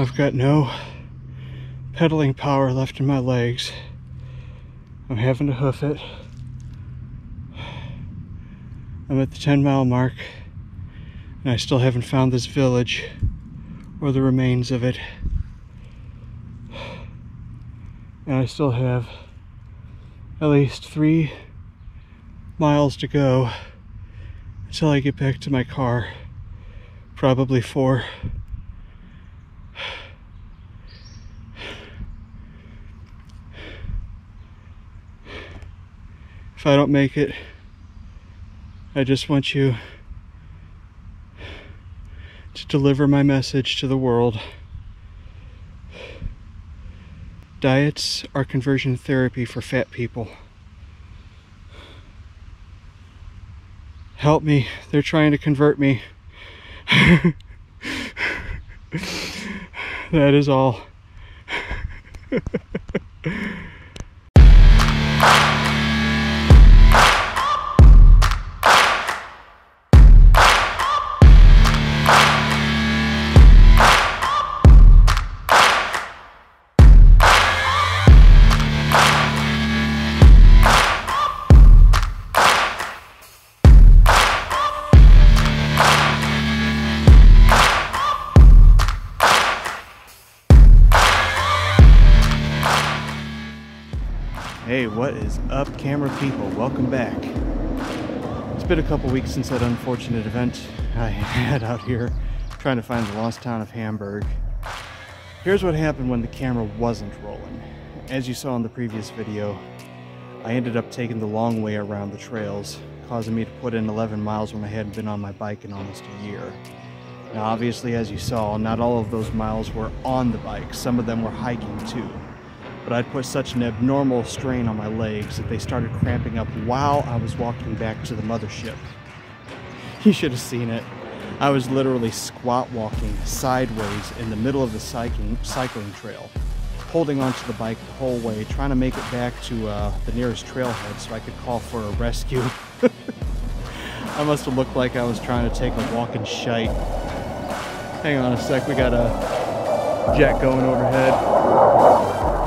I've got no pedaling power left in my legs. I'm having to hoof it. I'm at the 10 mile mark and I still haven't found this village or the remains of it. And I still have at least three miles to go until I get back to my car. Probably four. If I don't make it, I just want you to deliver my message to the world. Diets are conversion therapy for fat people. Help me. They're trying to convert me. that is all. camera people? Welcome back. It's been a couple weeks since that unfortunate event I had out here trying to find the lost town of Hamburg. Here's what happened when the camera wasn't rolling. As you saw in the previous video, I ended up taking the long way around the trails, causing me to put in 11 miles when I hadn't been on my bike in almost a year. Now obviously, as you saw, not all of those miles were on the bike. Some of them were hiking too but I'd put such an abnormal strain on my legs that they started cramping up while I was walking back to the mothership. You should have seen it. I was literally squat walking sideways in the middle of the cycling, cycling trail, holding onto the bike the whole way, trying to make it back to uh, the nearest trailhead so I could call for a rescue. I must have looked like I was trying to take a walking shite. Hang on a sec, we got a jet going overhead.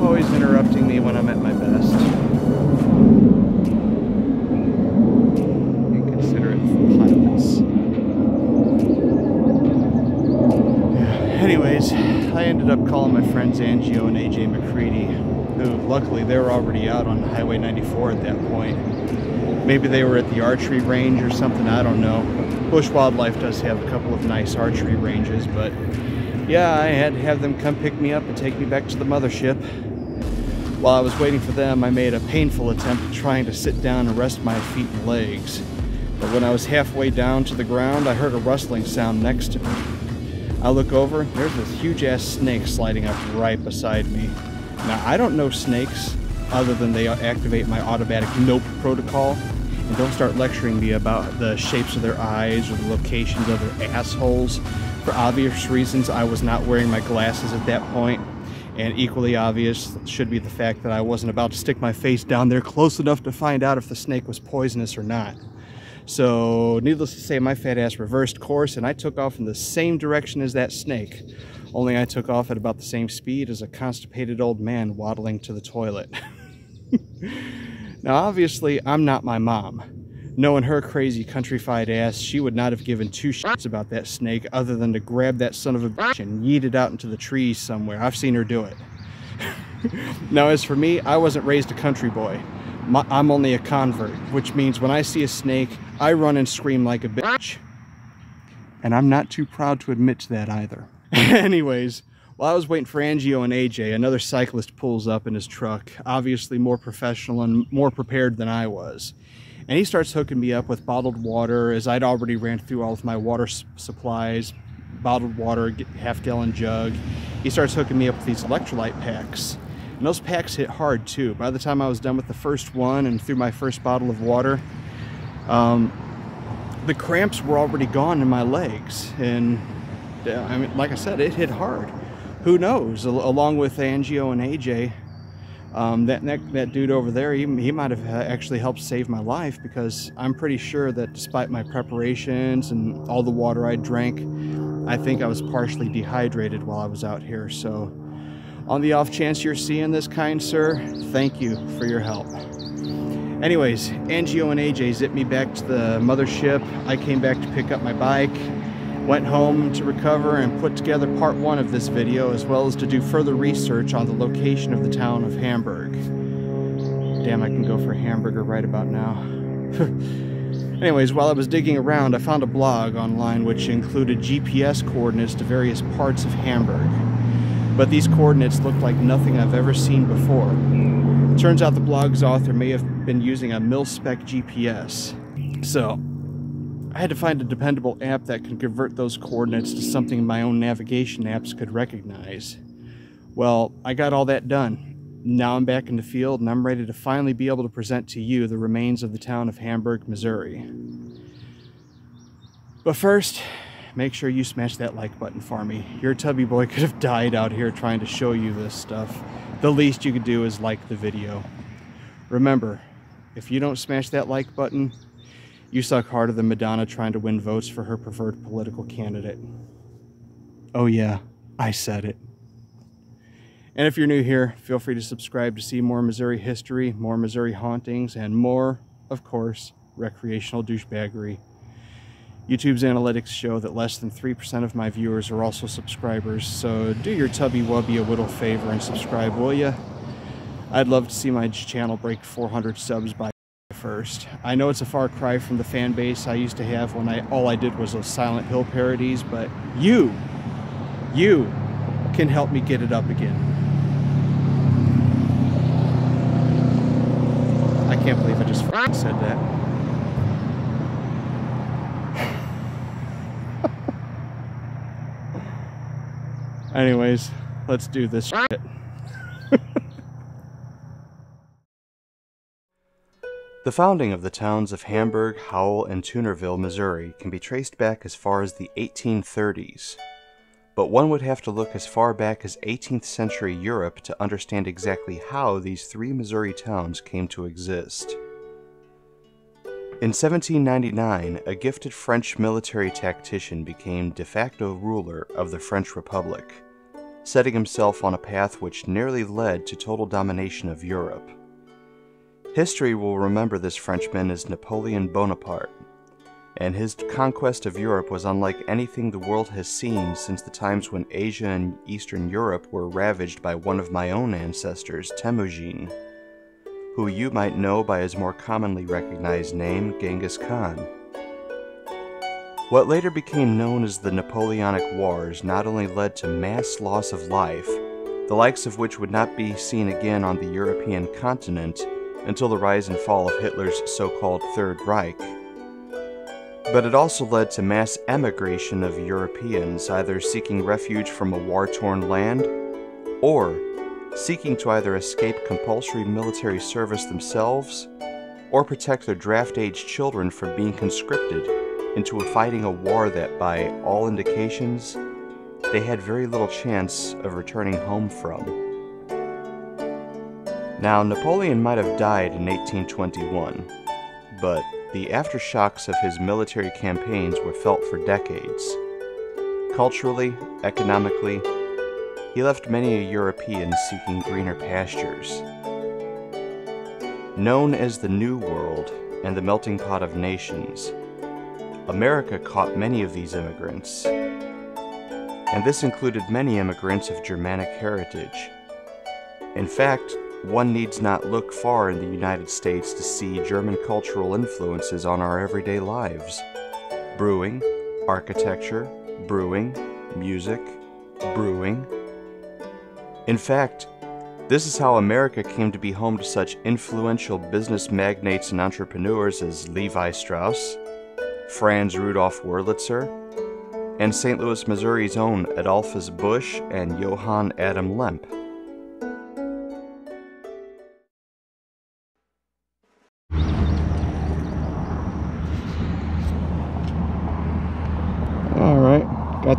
Always interrupting me when I'm at my best. Inconsiderate pilots. Anyways, I ended up calling my friends Angio and AJ McCready, who luckily they were already out on Highway 94 at that point. Maybe they were at the archery range or something, I don't know. Busch Wildlife does have a couple of nice archery ranges, but yeah, I had to have them come pick me up and take me back to the mothership. While I was waiting for them, I made a painful attempt at trying to sit down and rest my feet and legs. But when I was halfway down to the ground, I heard a rustling sound next to me. I look over, there's this huge ass snake sliding up right beside me. Now, I don't know snakes other than they activate my automatic nope protocol and don't start lecturing me about the shapes of their eyes or the locations of their assholes. For obvious reasons, I was not wearing my glasses at that point, and equally obvious should be the fact that I wasn't about to stick my face down there close enough to find out if the snake was poisonous or not. So, needless to say, my fat ass reversed course and I took off in the same direction as that snake. Only I took off at about the same speed as a constipated old man waddling to the toilet. now, obviously, I'm not my mom. Knowing her crazy countrified ass, she would not have given two shits about that snake other than to grab that son of a bitch and yeet it out into the trees somewhere. I've seen her do it. now, as for me, I wasn't raised a country boy. My, I'm only a convert, which means when I see a snake, I run and scream like a bitch. And I'm not too proud to admit to that either. Anyways, while I was waiting for Angio and AJ, another cyclist pulls up in his truck, obviously more professional and more prepared than I was. And he starts hooking me up with bottled water as I'd already ran through all of my water supplies, bottled water, half gallon jug. He starts hooking me up with these electrolyte packs. And those packs hit hard too. By the time I was done with the first one and through my first bottle of water, um, the cramps were already gone in my legs. And I mean, like I said, it hit hard. Who knows? Along with Angio and AJ, um, that, that, that dude over there, he, he might have actually helped save my life because I'm pretty sure that despite my preparations and all the water I drank, I think I was partially dehydrated while I was out here. So, on the off chance you're seeing this, kind sir, thank you for your help. Anyways, Angio and AJ zipped me back to the mothership. I came back to pick up my bike went home to recover and put together part one of this video as well as to do further research on the location of the town of Hamburg. Damn, I can go for a hamburger right about now. Anyways, while I was digging around, I found a blog online which included GPS coordinates to various parts of Hamburg. But these coordinates looked like nothing I've ever seen before. Turns out the blog's author may have been using a mil-spec GPS. So, I had to find a dependable app that could convert those coordinates to something my own navigation apps could recognize. Well, I got all that done. Now I'm back in the field and I'm ready to finally be able to present to you the remains of the town of Hamburg, Missouri. But first, make sure you smash that like button for me. Your tubby boy could have died out here trying to show you this stuff. The least you could do is like the video. Remember, if you don't smash that like button, you suck harder than Madonna trying to win votes for her preferred political candidate. Oh, yeah, I said it. And if you're new here, feel free to subscribe to see more Missouri history, more Missouri hauntings, and more, of course, recreational douchebaggery. YouTube's analytics show that less than 3% of my viewers are also subscribers, so do your tubby wubby a little favor and subscribe, will ya? I'd love to see my channel break 400 subs by first. I know it's a far cry from the fan base I used to have when I all I did was those Silent Hill parodies, but you, you can help me get it up again. I can't believe I just said that. Anyways, let's do this shit. The founding of the towns of Hamburg, Howell, and Toonerville, Missouri can be traced back as far as the 1830s, but one would have to look as far back as 18th century Europe to understand exactly how these three Missouri towns came to exist. In 1799, a gifted French military tactician became de facto ruler of the French Republic, setting himself on a path which nearly led to total domination of Europe. History will remember this Frenchman as Napoleon Bonaparte, and his conquest of Europe was unlike anything the world has seen since the times when Asia and Eastern Europe were ravaged by one of my own ancestors, Temujin, who you might know by his more commonly recognized name, Genghis Khan. What later became known as the Napoleonic Wars not only led to mass loss of life, the likes of which would not be seen again on the European continent until the rise and fall of Hitler's so called Third Reich. But it also led to mass emigration of Europeans, either seeking refuge from a war torn land or seeking to either escape compulsory military service themselves or protect their draft age children from being conscripted into fighting a war that, by all indications, they had very little chance of returning home from. Now, Napoleon might have died in 1821, but the aftershocks of his military campaigns were felt for decades. Culturally, economically, he left many a European seeking greener pastures. Known as the New World and the melting pot of nations, America caught many of these immigrants, and this included many immigrants of Germanic heritage. In fact, one needs not look far in the United States to see German cultural influences on our everyday lives. Brewing, architecture, brewing, music, brewing. In fact, this is how America came to be home to such influential business magnates and entrepreneurs as Levi Strauss, Franz Rudolf Wurlitzer, and St. Louis, Missouri's own Adolphus Busch and Johann Adam Lemp.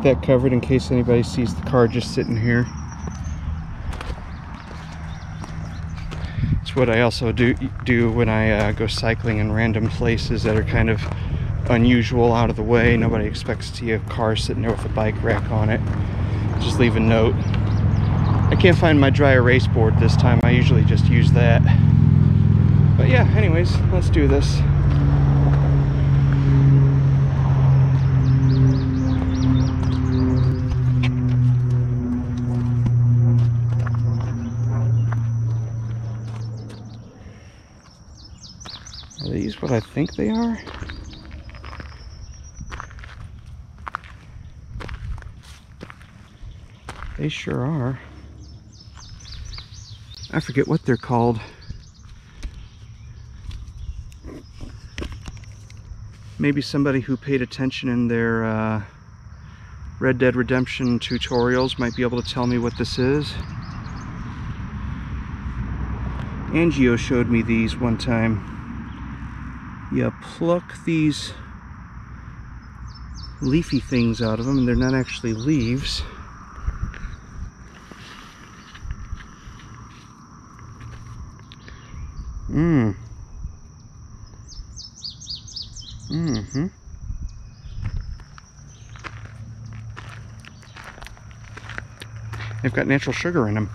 That covered in case anybody sees the car just sitting here. It's what I also do do when I uh, go cycling in random places that are kind of unusual out of the way. Nobody expects to see a car sitting there with a bike rack on it. Just leave a note. I can't find my dry erase board this time. I usually just use that. But yeah, anyways, let's do this. What I think they are? They sure are. I forget what they're called. Maybe somebody who paid attention in their uh, Red Dead Redemption tutorials might be able to tell me what this is. Angio showed me these one time. You pluck these leafy things out of them and they're not actually leaves. Mmm. Mm-hmm. They've got natural sugar in them.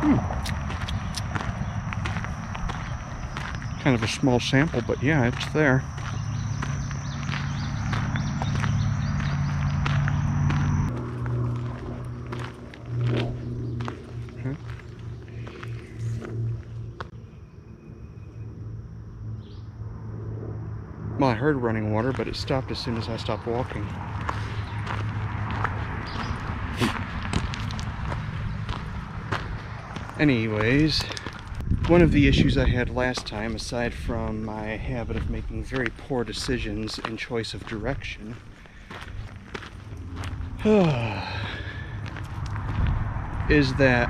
Hmm. Small sample, but yeah, it's there. Well, I heard running water, but it stopped as soon as I stopped walking. Anyways, one of the issues I had last time, aside from my habit of making very poor decisions in choice of direction, is that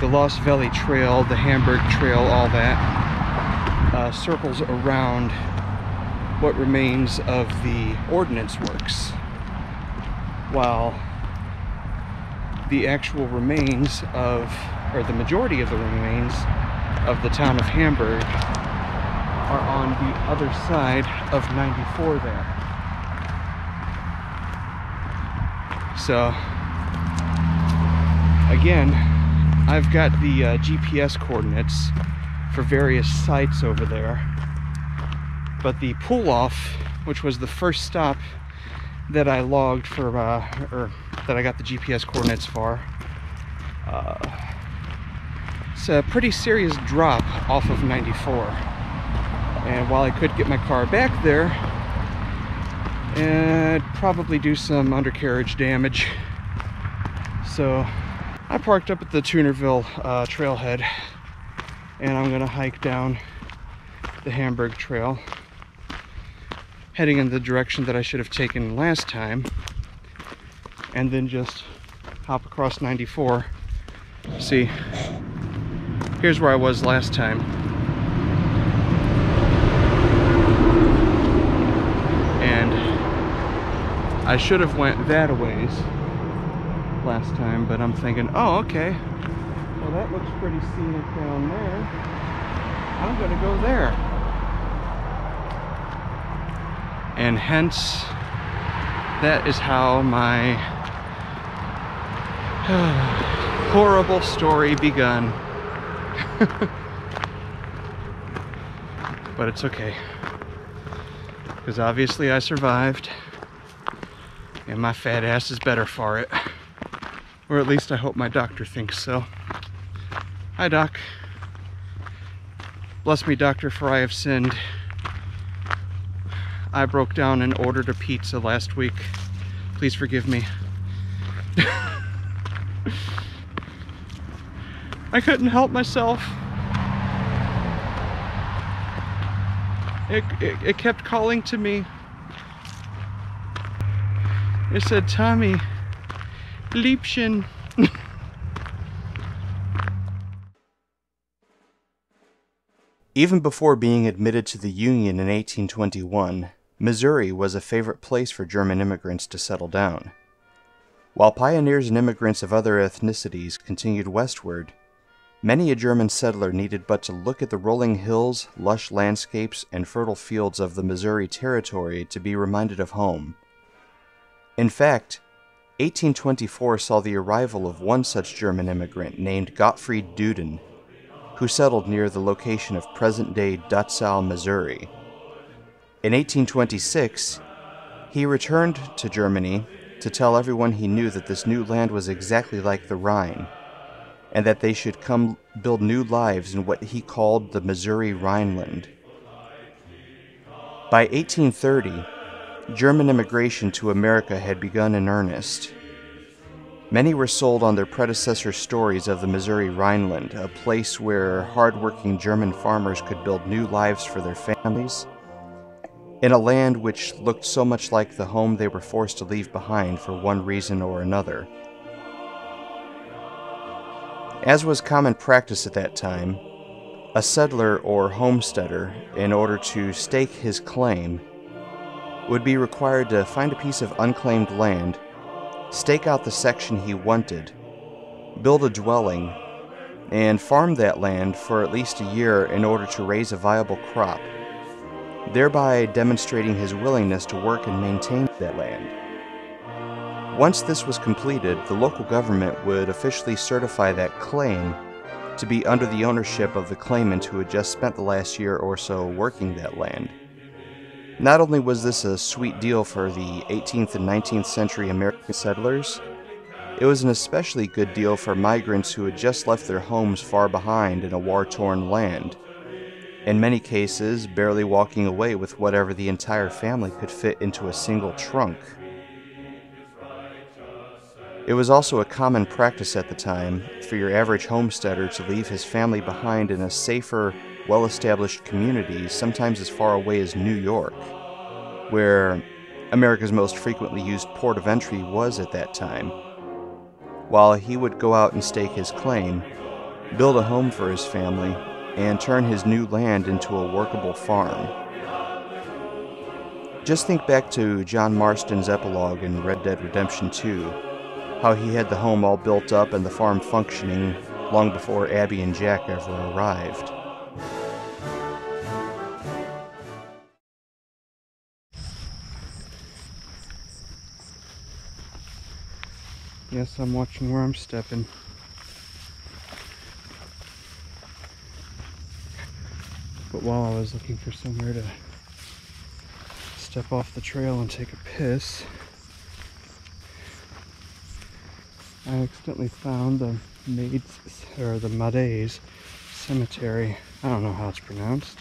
the Lost Valley Trail, the Hamburg Trail, all that, uh, circles around what remains of the ordnance works, while the actual remains of, or the majority of the remains of the town of Hamburg are on the other side of 94 there. So, again, I've got the uh, GPS coordinates for various sites over there, but the pull off, which was the first stop that I logged for, uh, or that I got the GPS coordinates for, it's a pretty serious drop off of 94. And while I could get my car back there, it'd probably do some undercarriage damage. So I parked up at the Toonerville uh, trailhead and I'm gonna hike down the Hamburg Trail heading in the direction that I should have taken last time and then just hop across 94 see here's where I was last time. And I should have went that a ways last time but I'm thinking oh okay. Well that looks pretty scenic down there. I'm gonna go there. And hence that is how my horrible story begun but it's okay. Because obviously I survived. And my fat ass is better for it. Or at least I hope my doctor thinks so. Hi doc. Bless me doctor for I have sinned. I broke down and ordered a pizza last week. Please forgive me. I couldn't help myself. it, it, it kept calling to me. It said, Tommy, Liebchen. Even before being admitted to the Union in 1821, Missouri was a favorite place for German immigrants to settle down. While pioneers and immigrants of other ethnicities continued westward, many a German settler needed but to look at the rolling hills, lush landscapes, and fertile fields of the Missouri Territory to be reminded of home. In fact, 1824 saw the arrival of one such German immigrant named Gottfried Duden, who settled near the location of present day Dutzow, Missouri. In 1826, he returned to Germany to tell everyone he knew that this new land was exactly like the Rhine, and that they should come build new lives in what he called the Missouri Rhineland. By 1830, German immigration to America had begun in earnest. Many were sold on their predecessor stories of the Missouri Rhineland, a place where hardworking German farmers could build new lives for their families, in a land which looked so much like the home they were forced to leave behind for one reason or another. As was common practice at that time, a settler or homesteader, in order to stake his claim, would be required to find a piece of unclaimed land, stake out the section he wanted, build a dwelling, and farm that land for at least a year in order to raise a viable crop, thereby demonstrating his willingness to work and maintain that land. Once this was completed, the local government would officially certify that claim to be under the ownership of the claimant who had just spent the last year or so working that land. Not only was this a sweet deal for the 18th and 19th century American settlers, it was an especially good deal for migrants who had just left their homes far behind in a war torn land, in many cases, barely walking away with whatever the entire family could fit into a single trunk. It was also a common practice at the time for your average homesteader to leave his family behind in a safer, well established community, sometimes as far away as New York, where America's most frequently used port of entry was at that time. While he would go out and stake his claim, build a home for his family, and turn his new land into a workable farm. Just think back to John Marston's epilogue in Red Dead Redemption 2, how he had the home all built up and the farm functioning long before Abby and Jack ever arrived. Yes, I'm watching where I'm stepping. But while I was looking for somewhere to step off the trail and take a piss, I accidentally found the Maids or the Mades Cemetery. I don't know how it's pronounced.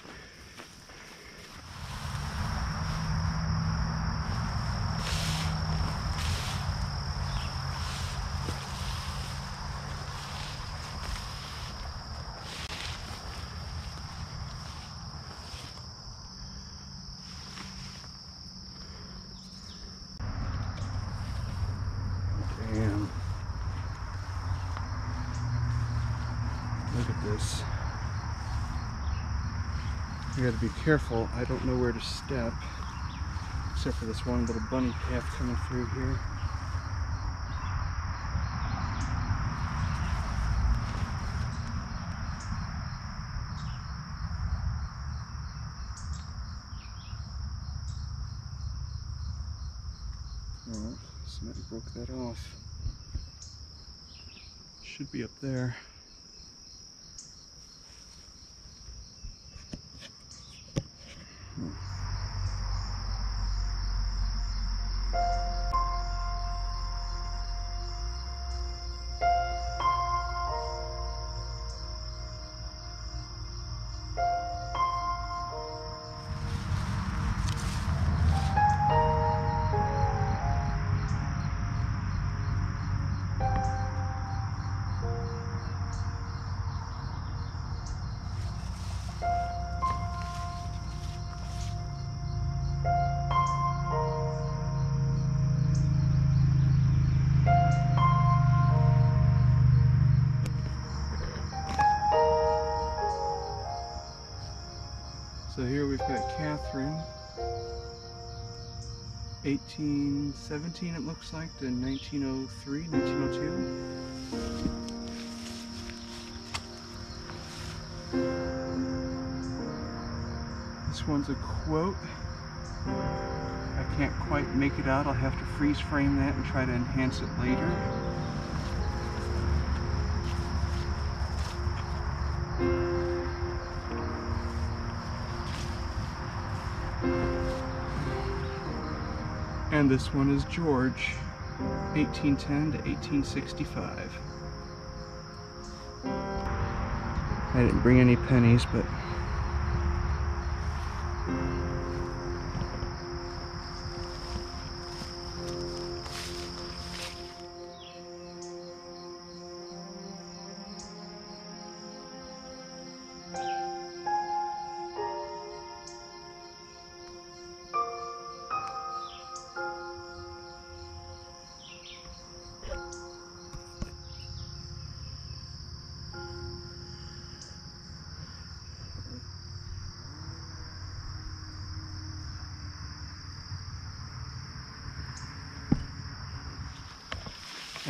Damn. Look at this. You gotta be careful. I don't know where to step. Except for this one little bunny path coming through here. Oh, somebody broke that off. Should be up there. 1817 it looks like, to 1903, 1902. This one's a quote. I can't quite make it out. I'll have to freeze frame that and try to enhance it later. This one is George, 1810 to 1865. I didn't bring any pennies, but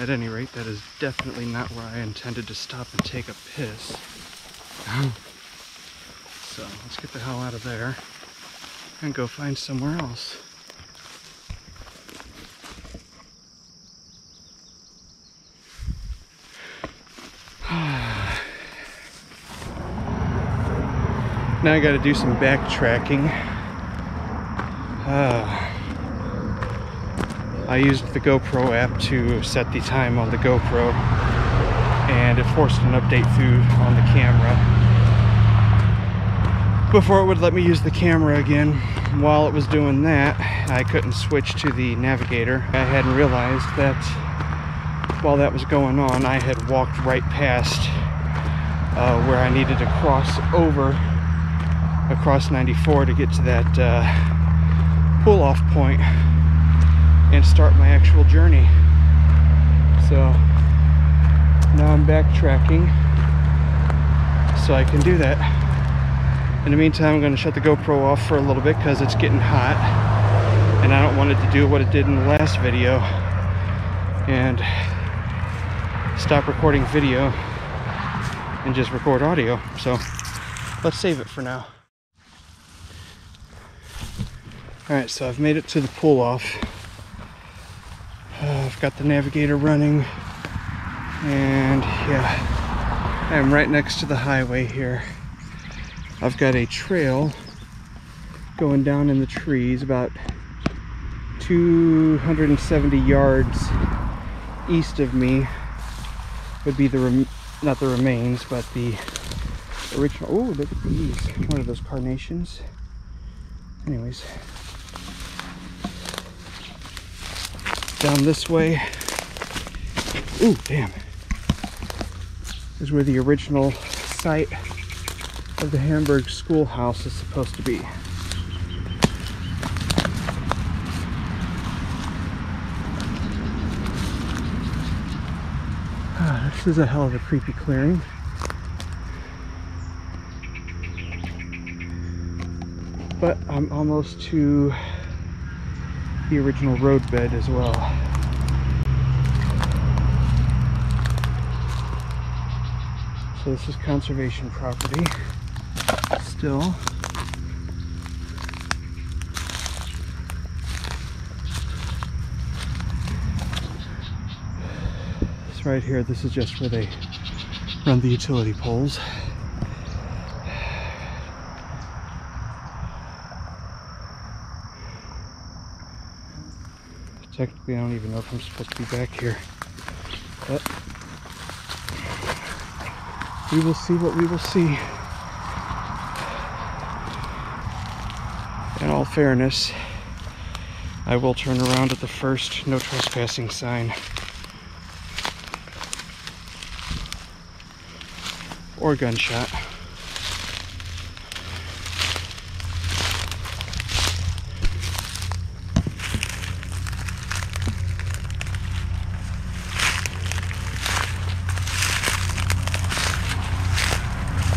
At any rate, that is definitely not where I intended to stop and take a piss. so let's get the hell out of there and go find somewhere else. now I gotta do some backtracking. Uh, I used the GoPro app to set the time on the GoPro and it forced an update through on the camera before it would let me use the camera again. While it was doing that, I couldn't switch to the navigator. I hadn't realized that while that was going on, I had walked right past uh, where I needed to cross over across 94 to get to that uh, pull-off point and start my actual journey. So now I'm backtracking so I can do that. In the meantime, I'm going to shut the GoPro off for a little bit because it's getting hot and I don't want it to do what it did in the last video and stop recording video and just record audio. So let's save it for now. Alright, so I've made it to the pull off. Got the navigator running and yeah, I'm right next to the highway here. I've got a trail going down in the trees about 270 yards east of me would be the, not the remains, but the original, oh look at these, one of those carnations. Anyways, down this way. Ooh, damn. This Is where the original site of the Hamburg schoolhouse is supposed to be. Ah, this is a hell of a creepy clearing. But I'm almost to the original roadbed as well. So this is conservation property still. This right here, this is just where they run the utility poles. I don't even know if I'm supposed to be back here. But we will see what we will see. In all fairness, I will turn around at the first no trespassing sign. Or gunshot.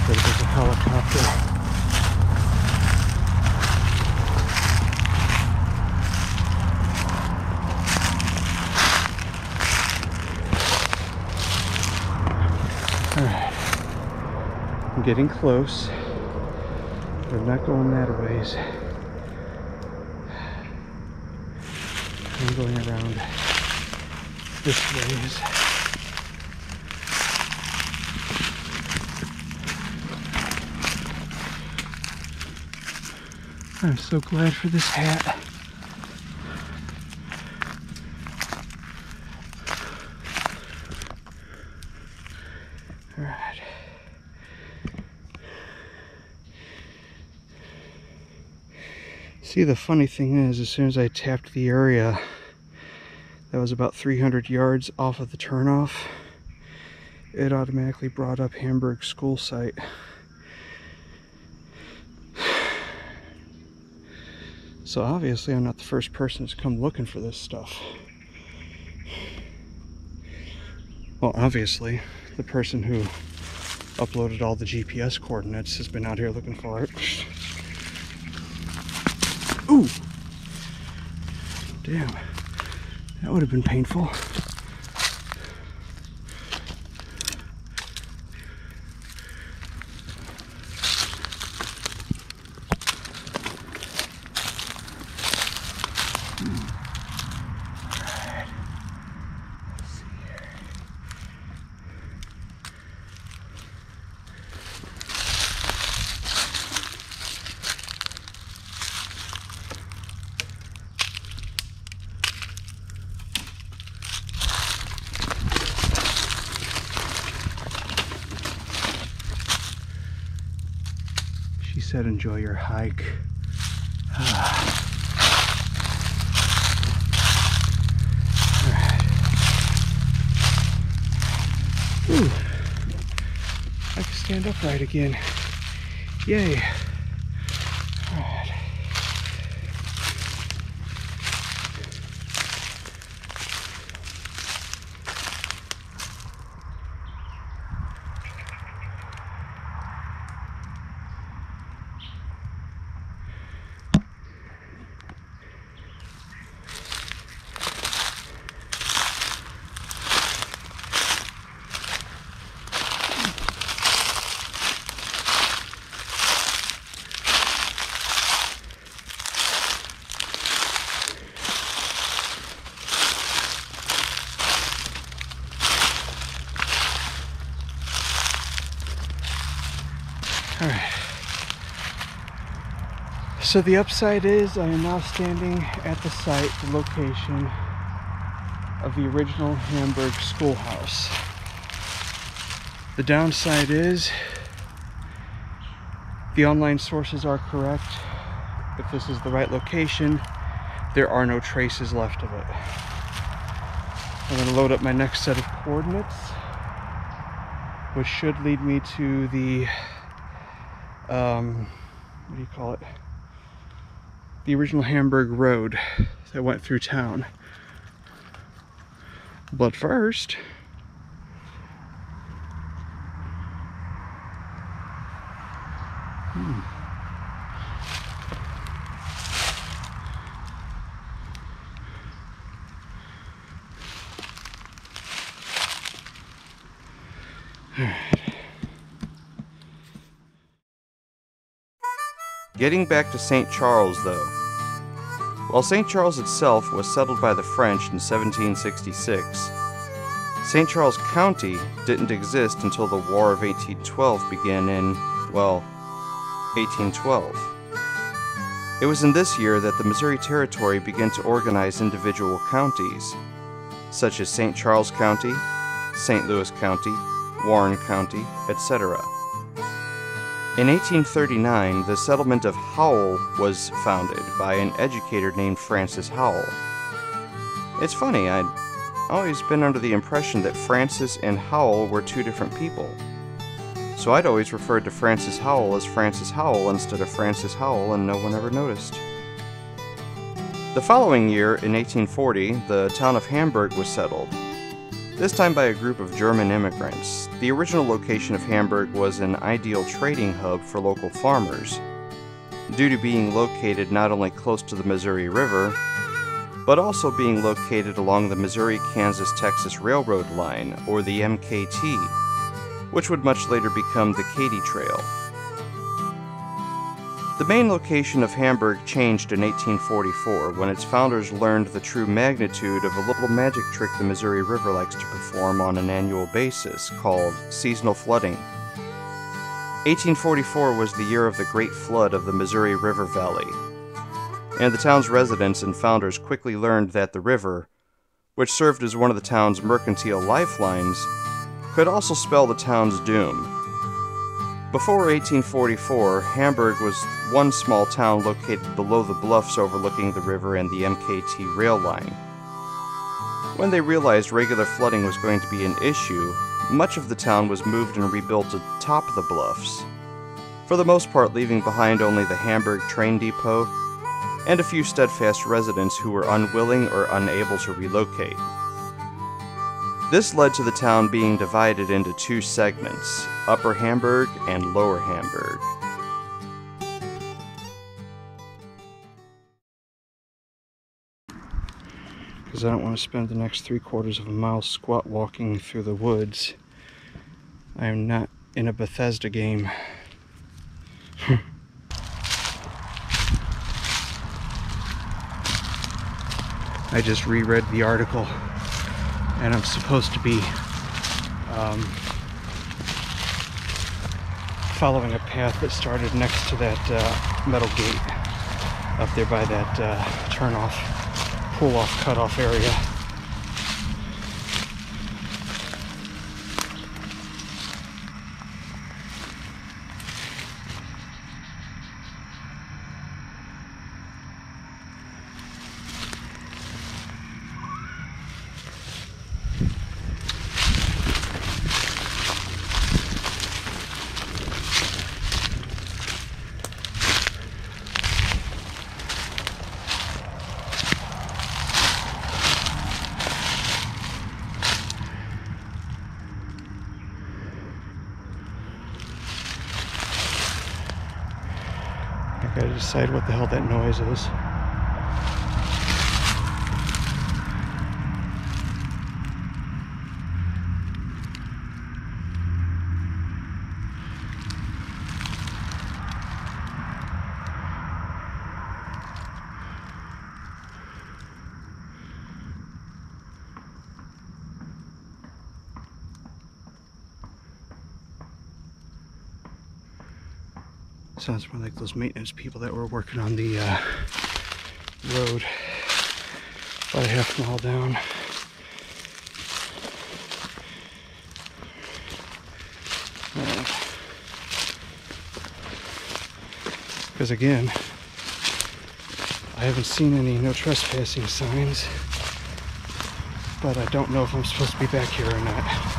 There's a helicopter. Getting close. I'm not going that ways. I'm going around this ways. I'm so glad for this hat. See, the funny thing is, as soon as I tapped the area, that was about 300 yards off of the turnoff, it automatically brought up Hamburg school site. So obviously I'm not the first person to come looking for this stuff. Well, obviously, the person who uploaded all the GPS coordinates has been out here looking for it. Ooh! Damn. That would have been painful. She said, enjoy your hike. Ooh. I can stand upright again. Yay. Alright. All right. So the upside is I am now standing at the site, the location of the original Hamburg schoolhouse. The downside is the online sources are correct. If this is the right location, there are no traces left of it. I'm going to load up my next set of coordinates, which should lead me to the um, what do you call it? The original Hamburg Road that went through town. But first, hmm. Getting back to St. Charles, though. While St. Charles itself was settled by the French in 1766, St. Charles County didn't exist until the War of 1812 began in, well, 1812. It was in this year that the Missouri Territory began to organize individual counties, such as St. Charles County, St. Louis County, Warren County, etc. In 1839, the settlement of Howell was founded by an educator named Francis Howell. It's funny, I'd always been under the impression that Francis and Howell were two different people. So I'd always referred to Francis Howell as Francis Howell instead of Francis Howell, and no one ever noticed. The following year, in 1840, the town of Hamburg was settled, this time by a group of German immigrants. The original location of Hamburg was an ideal trading hub for local farmers, due to being located not only close to the Missouri River, but also being located along the Missouri Kansas Texas Railroad line, or the MKT, which would much later become the Katy Trail. The main location of Hamburg changed in 1844 when its founders learned the true magnitude of a little magic trick the Missouri River likes to perform on an annual basis called seasonal flooding. 1844 was the year of the Great Flood of the Missouri River Valley, and the town's residents and founders quickly learned that the river, which served as one of the town's mercantile lifelines, could also spell the town's doom. Before 1844, Hamburg was one small town located below the bluffs overlooking the river and the MKT rail line. When they realized regular flooding was going to be an issue, much of the town was moved and rebuilt atop the bluffs, for the most part leaving behind only the Hamburg train depot and a few steadfast residents who were unwilling or unable to relocate. This led to the town being divided into two segments Upper Hamburg and Lower Hamburg. Because I don't want to spend the next three quarters of a mile squat walking through the woods. I am not in a Bethesda game. I just reread the article and I'm supposed to be um, following a path that started next to that uh, metal gate up there by that uh, turn off, pull off, cut off area. I gotta decide what the that noise Sounds more like those maintenance people that were working on the uh, road about a half mile down. Because again, I haven't seen any no trespassing signs, but I don't know if I'm supposed to be back here or not.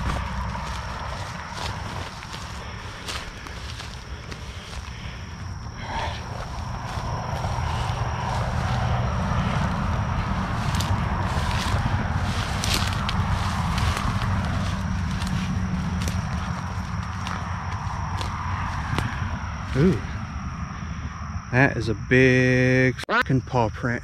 Ooh. Is a big fucking paw print.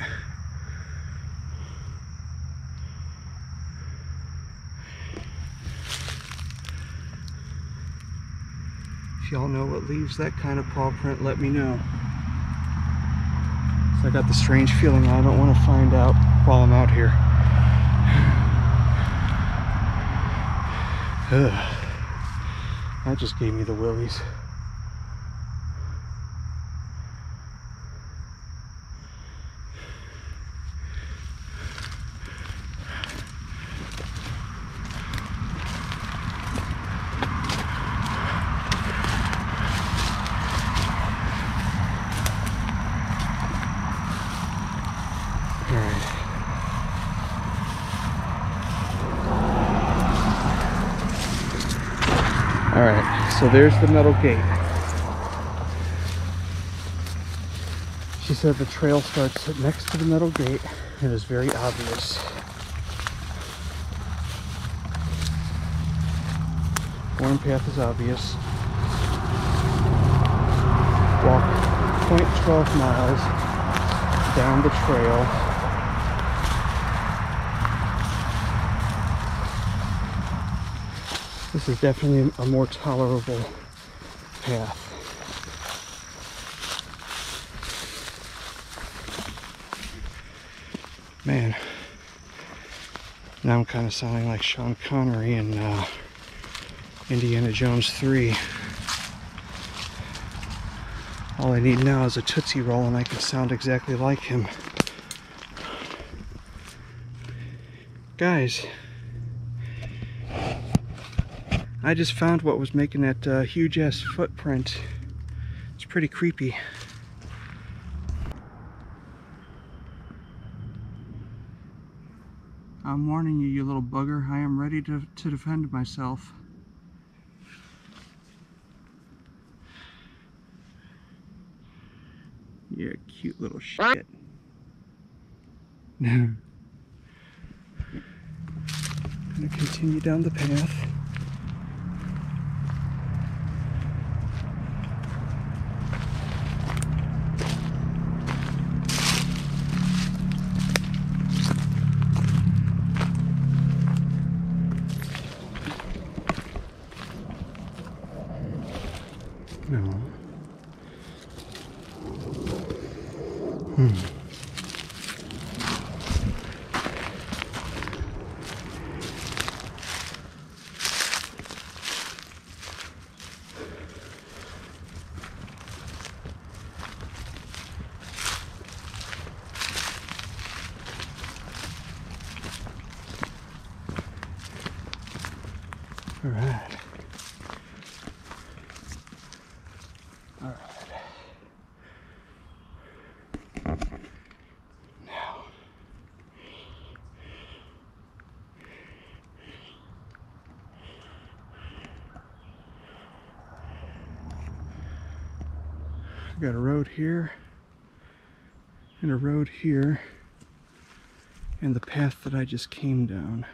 If y'all know what leaves that kind of paw print, let me know. So I got the strange feeling I don't want to find out while I'm out here. Ugh. That just gave me the willies. Alright. Alright, so there's the metal gate. She said the trail starts next to the metal gate. It is very obvious. Worn path is obvious. Walk 0.12 miles down the trail. This is definitely a more tolerable path. Man, now I'm kind of sounding like Sean Connery in uh, Indiana Jones 3. All I need now is a Tootsie Roll and I can sound exactly like him. Guys, I just found what was making that uh, huge ass footprint. It's pretty creepy. I'm warning you, you little bugger. I am ready to, to defend myself. Yeah, cute little shit. Now gonna continue down the path. Here and a road here and the path that I just came down.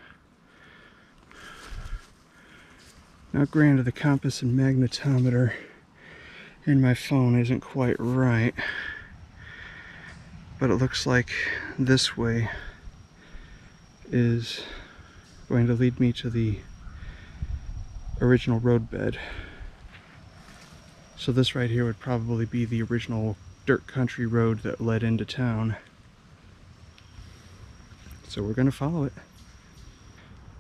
Now granted the compass and magnetometer in my phone isn't quite right but it looks like this way is going to lead me to the original roadbed so this right here would probably be the original dirt country road that led into town so we're gonna follow it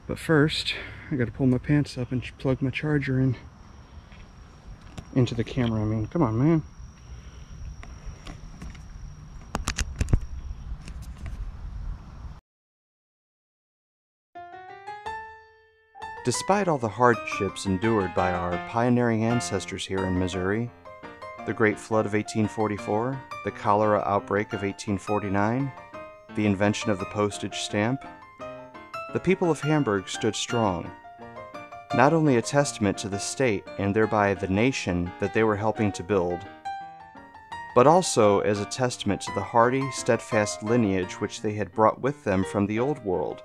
but first I gotta pull my pants up and plug my charger in into the camera, I mean. Come on, man. Despite all the hardships endured by our pioneering ancestors here in Missouri, the Great Flood of 1844, the cholera outbreak of 1849, the invention of the postage stamp, the people of Hamburg stood strong not only a testament to the state and thereby the nation that they were helping to build, but also as a testament to the hardy, steadfast lineage which they had brought with them from the Old World.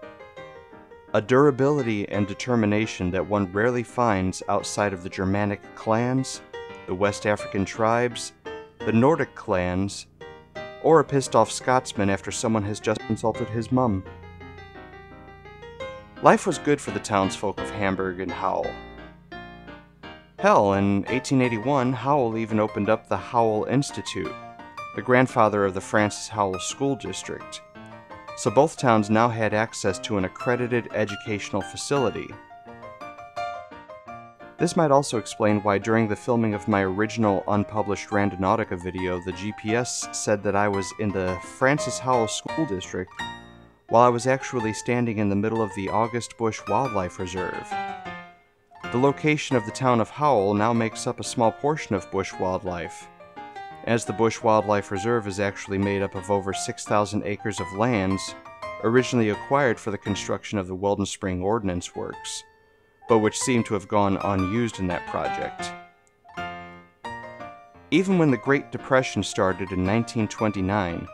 A durability and determination that one rarely finds outside of the Germanic clans, the West African tribes, the Nordic clans, or a pissed off Scotsman after someone has just insulted his mum. Life was good for the townsfolk of Hamburg and Howell. Hell, in 1881, Howell even opened up the Howell Institute, the grandfather of the Francis Howell School District. So both towns now had access to an accredited educational facility. This might also explain why during the filming of my original unpublished Randonautica video, the GPS said that I was in the Francis Howell School District while I was actually standing in the middle of the August Busch Wildlife Reserve. The location of the town of Howell now makes up a small portion of Busch wildlife, as the Busch Wildlife Reserve is actually made up of over 6,000 acres of lands originally acquired for the construction of the Weldon Spring Ordnance Works, but which seem to have gone unused in that project. Even when the Great Depression started in 1929,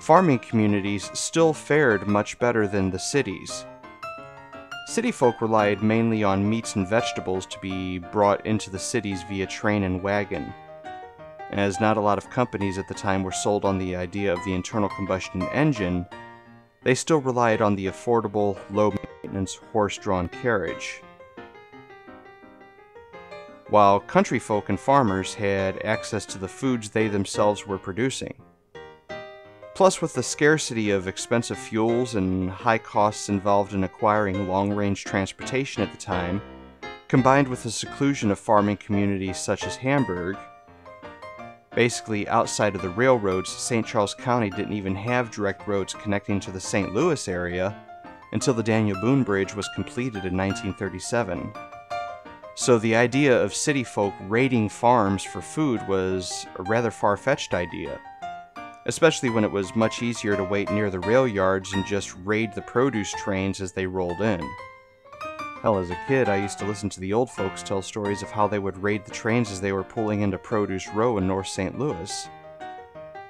farming communities still fared much better than the cities. City folk relied mainly on meats and vegetables to be brought into the cities via train and wagon. As not a lot of companies at the time were sold on the idea of the internal combustion engine, they still relied on the affordable, low maintenance horse drawn carriage. while country folk and farmers had access to the foods they themselves were producing. Plus, with the scarcity of expensive fuels and high costs involved in acquiring long range transportation at the time, combined with the seclusion of farming communities such as Hamburg, basically outside of the railroads, St. Charles County didn't even have direct roads connecting to the St. Louis area until the Daniel Boone Bridge was completed in 1937. So the idea of city folk raiding farms for food was a rather far fetched idea especially when it was much easier to wait near the rail yards and just raid the produce trains as they rolled in. Hell, as a kid, I used to listen to the old folks tell stories of how they would raid the trains as they were pulling into Produce Row in North St. Louis.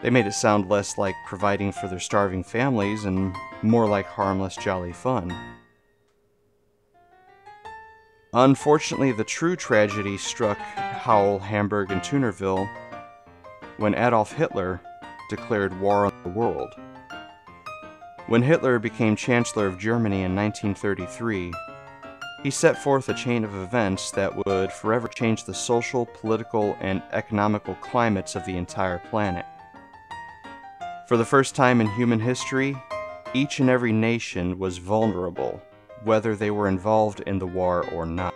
They made it sound less like providing for their starving families and more like harmless, jolly fun. Unfortunately, the true tragedy struck Howell, Hamburg, and Toonerville when Adolf Hitler declared war on the world. When Hitler became Chancellor of Germany in 1933, he set forth a chain of events that would forever change the social, political, and economical climates of the entire planet. For the first time in human history, each and every nation was vulnerable, whether they were involved in the war or not.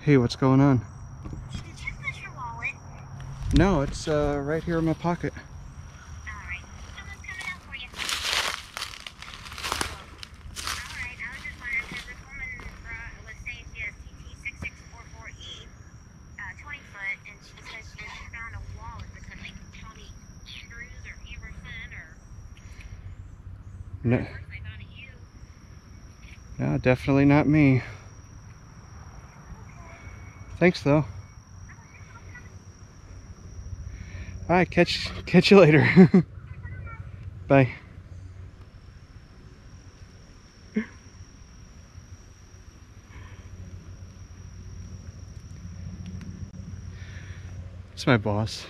Hey, what's going on? Did you put your wallet? No, it's uh, right here in my pocket. Alright. Someone's coming out for you. Alright, I was just wondering because this woman brought, was saying she has TT6644E, 20 foot, and she says she found a wallet that said like Tony Andrews or Emerson or. No, no, definitely not me. Thanks though. All right, catch catch you later. Bye. It's my boss.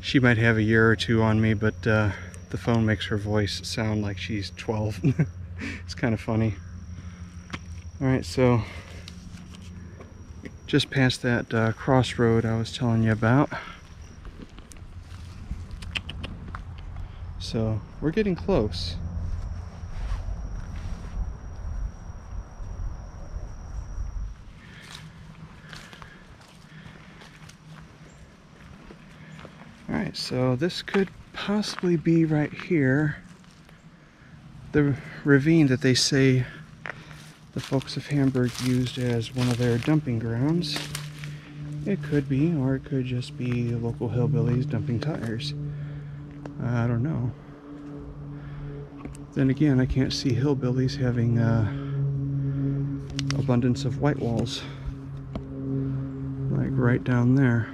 She might have a year or two on me, but uh, the phone makes her voice sound like she's 12. it's kind of funny. All right, so just past that uh, crossroad I was telling you about. So we're getting close. Alright, so this could possibly be right here. The ravine that they say the folks of Hamburg used as one of their dumping grounds. It could be, or it could just be local hillbillies dumping tires. I don't know. Then again, I can't see hillbillies having uh, abundance of white walls. Like right down there.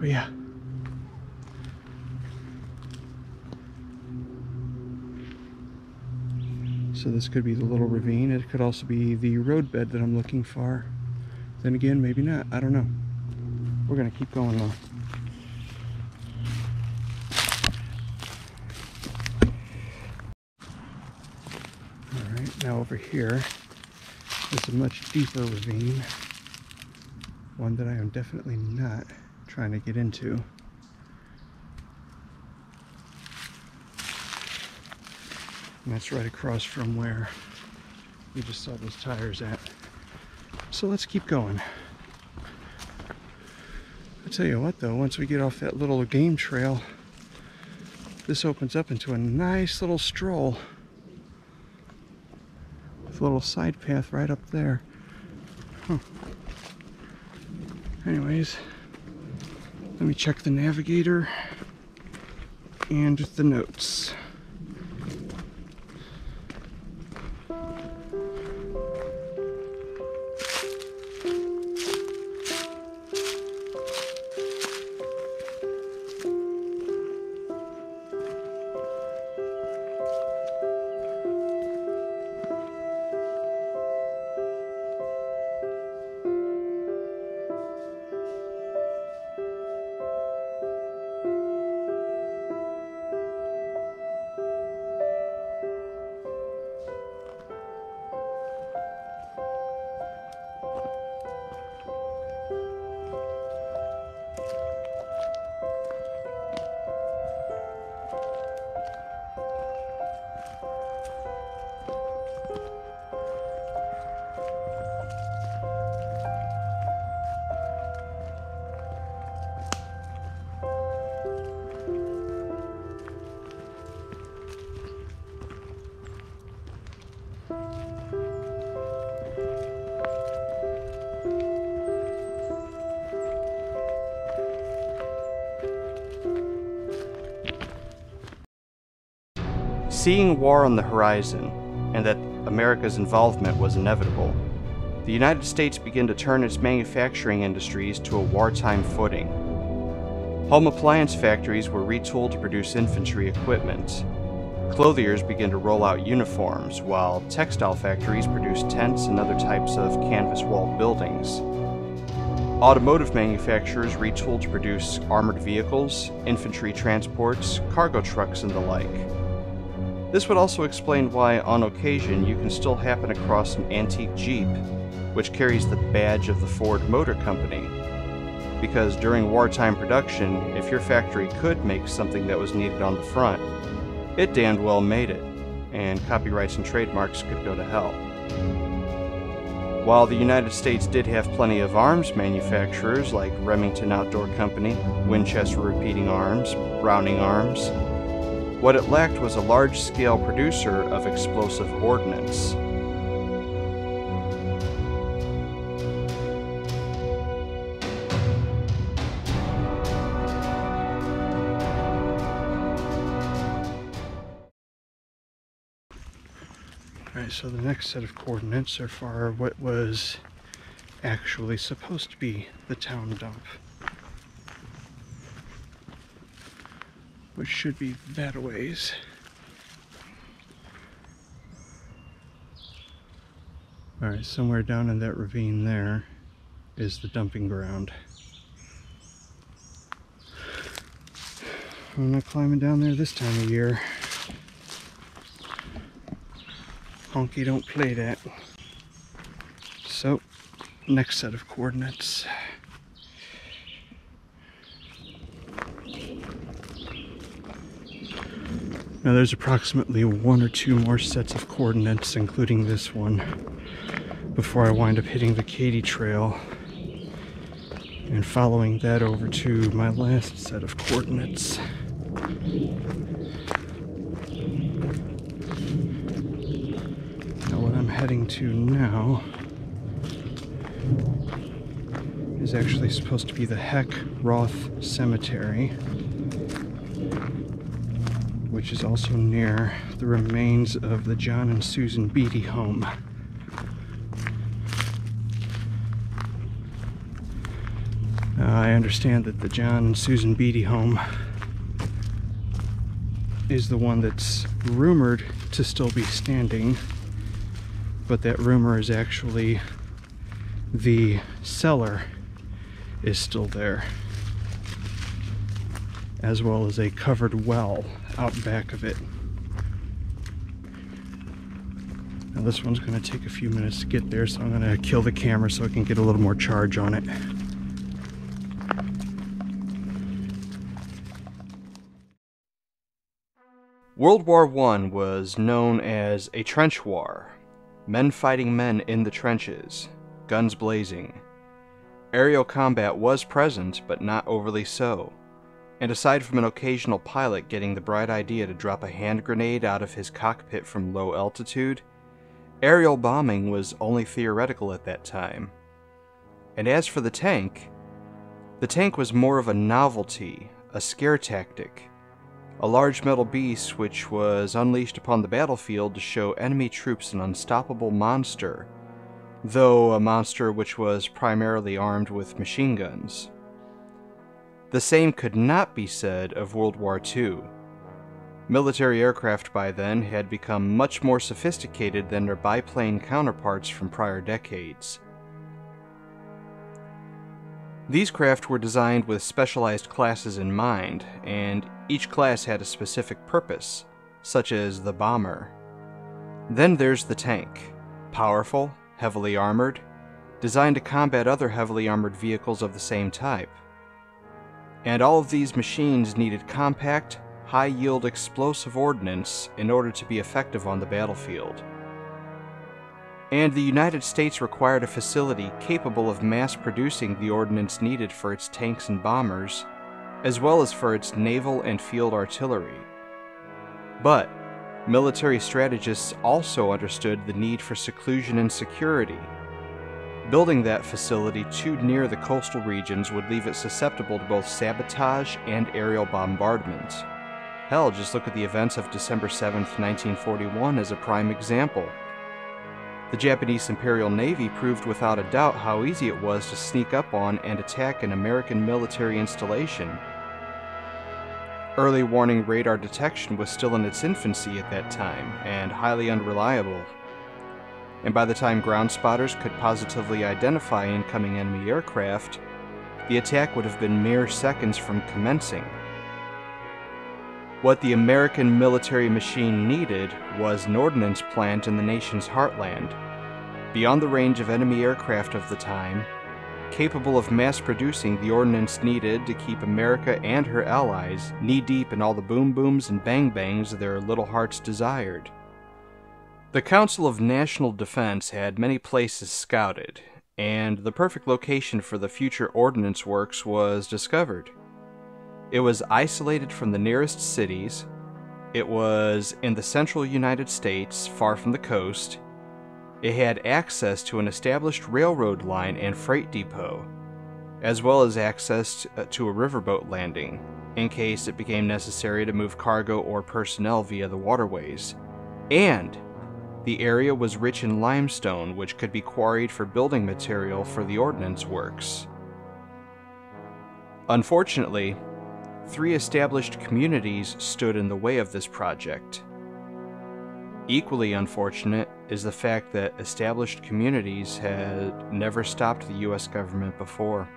But yeah. So this could be the little ravine. It could also be the roadbed that I'm looking for. Then again, maybe not. I don't know. We're gonna keep going though. Alright, now over here is a much deeper ravine. One that I am definitely not trying to get into. And that's right across from where we just saw those tires at. So let's keep going. I tell you what though, once we get off that little game trail, this opens up into a nice little stroll. A little side path right up there. Huh. Anyways, let me check the navigator and the notes. Seeing war on the horizon, and that America's involvement was inevitable, the United States began to turn its manufacturing industries to a wartime footing. Home appliance factories were retooled to produce infantry equipment. Clothiers began to roll out uniforms, while textile factories produced tents and other types of canvas walled buildings. Automotive manufacturers retooled to produce armored vehicles, infantry transports, cargo trucks, and the like. This would also explain why, on occasion, you can still happen across an antique Jeep, which carries the badge of the Ford Motor Company. Because during wartime production, if your factory could make something that was needed on the front, it damned well made it, and copyrights and trademarks could go to hell. While the United States did have plenty of arms manufacturers like Remington Outdoor Company, Winchester Repeating Arms, Browning Arms, what it lacked was a large scale producer of explosive ordnance. Alright, so the next set of coordinates are for what was actually supposed to be the town dump. Which should be that ways. Alright, somewhere down in that ravine there is the dumping ground. I'm not climbing down there this time of year. Honky don't play that. So, next set of coordinates. Now there's approximately one or two more sets of coordinates, including this one, before I wind up hitting the Katy Trail and following that over to my last set of coordinates. Now what I'm heading to now is actually supposed to be the Heck Roth Cemetery which is also near the remains of the John and Susan Beatty home. Uh, I understand that the John and Susan Beatty home is the one that's rumored to still be standing, but that rumor is actually the cellar is still there, as well as a covered well out back of it. Now this one's going to take a few minutes to get there, so I'm going to kill the camera so I can get a little more charge on it. World War I was known as a trench war. Men fighting men in the trenches, guns blazing. Aerial combat was present, but not overly so. And aside from an occasional pilot getting the bright idea to drop a hand grenade out of his cockpit from low altitude, aerial bombing was only theoretical at that time. And as for the tank, the tank was more of a novelty, a scare tactic, a large metal beast which was unleashed upon the battlefield to show enemy troops an unstoppable monster, though a monster which was primarily armed with machine guns. The same could not be said of World War II. Military aircraft by then had become much more sophisticated than their biplane counterparts from prior decades. These craft were designed with specialized classes in mind, and each class had a specific purpose, such as the bomber. Then there's the tank powerful, heavily armored, designed to combat other heavily armored vehicles of the same type. And all of these machines needed compact, high yield explosive ordnance in order to be effective on the battlefield. And the United States required a facility capable of mass producing the ordnance needed for its tanks and bombers, as well as for its naval and field artillery. But military strategists also understood the need for seclusion and security. Building that facility too near the coastal regions would leave it susceptible to both sabotage and aerial bombardment. Hell, just look at the events of December 7, 1941 as a prime example. The Japanese Imperial Navy proved without a doubt how easy it was to sneak up on and attack an American military installation. Early warning radar detection was still in its infancy at that time and highly unreliable. And by the time ground spotters could positively identify incoming enemy aircraft, the attack would have been mere seconds from commencing. What the American military machine needed was an ordnance plant in the nation's heartland, beyond the range of enemy aircraft of the time, capable of mass producing the ordnance needed to keep America and her allies knee deep in all the boom booms and bang bangs their little hearts desired. The Council of National Defense had many places scouted, and the perfect location for the future ordnance works was discovered. It was isolated from the nearest cities. It was in the central United States, far from the coast. It had access to an established railroad line and freight depot, as well as access uh, to a riverboat landing, in case it became necessary to move cargo or personnel via the waterways. And the area was rich in limestone, which could be quarried for building material for the ordnance works. Unfortunately, three established communities stood in the way of this project. Equally unfortunate is the fact that established communities had never stopped the US government before.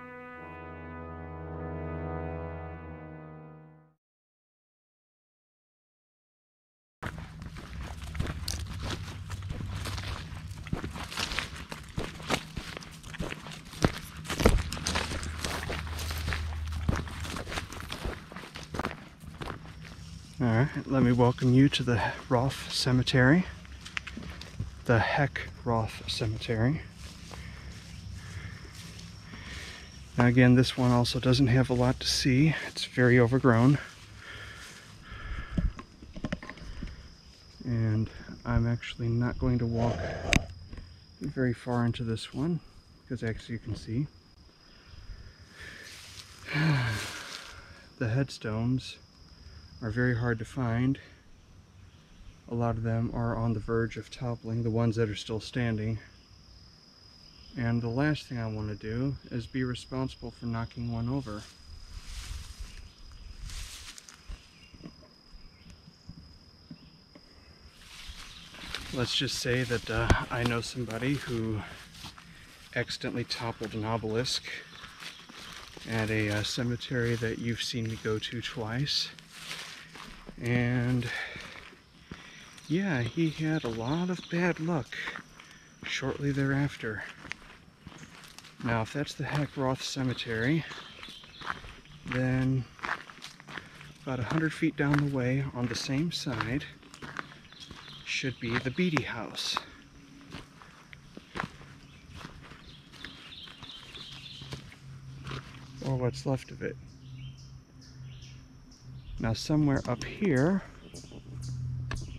Welcome you to the Roth Cemetery, the Heck Roth Cemetery. Now again, this one also doesn't have a lot to see. It's very overgrown. And I'm actually not going to walk very far into this one, because as you can see, the headstones are very hard to find. A lot of them are on the verge of toppling, the ones that are still standing. And the last thing I want to do is be responsible for knocking one over. Let's just say that uh, I know somebody who accidentally toppled an obelisk at a uh, cemetery that you've seen me go to twice and yeah, he had a lot of bad luck shortly thereafter. Now, if that's the Heckroth Cemetery, then about a hundred feet down the way on the same side should be the Beatty House. Or what's left of it. Now somewhere up here,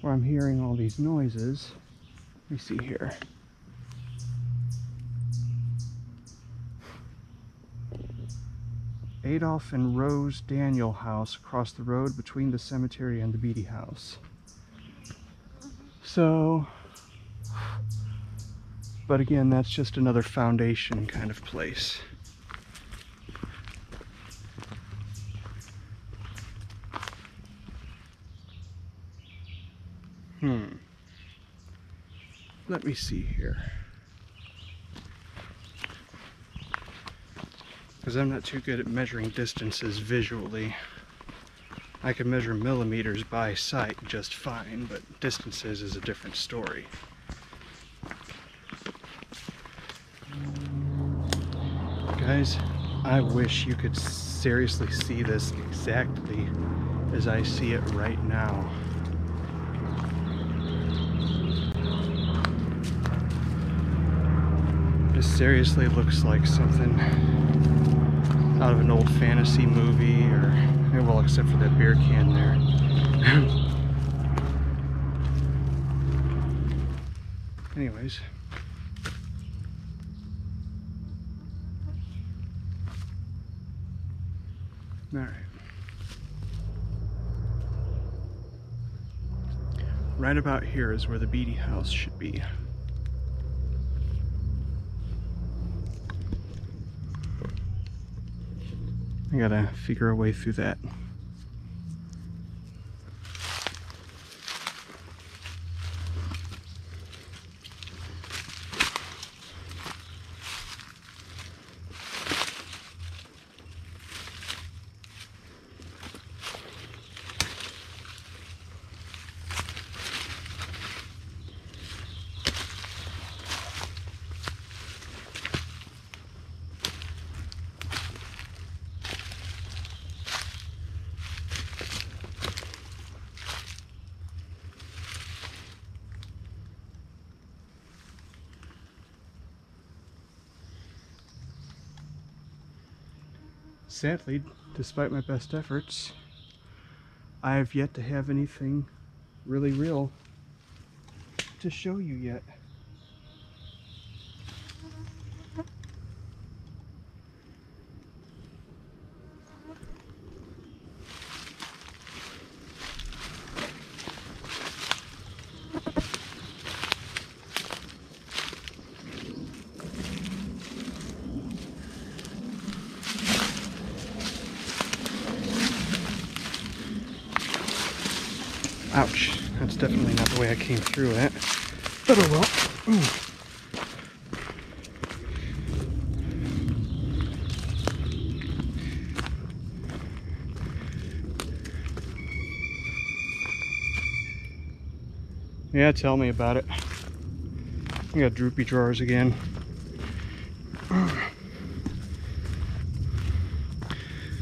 where I'm hearing all these noises, let me see here. Adolf and Rose Daniel house across the road between the cemetery and the Beatty house. So, but again, that's just another foundation kind of place. Let me see here. Because I'm not too good at measuring distances visually. I can measure millimeters by sight just fine, but distances is a different story. Guys, I wish you could seriously see this exactly as I see it right now. This seriously looks like something out of an old fantasy movie or well except for that beer can there. Anyways. All right. Right about here is where the Beatty house should be. I gotta figure a way through that. Sadly, despite my best efforts, I have yet to have anything really real to show you yet. Ouch. That's definitely not the way I came through it. But oh well. Ooh. Yeah, tell me about it. I got droopy drawers again.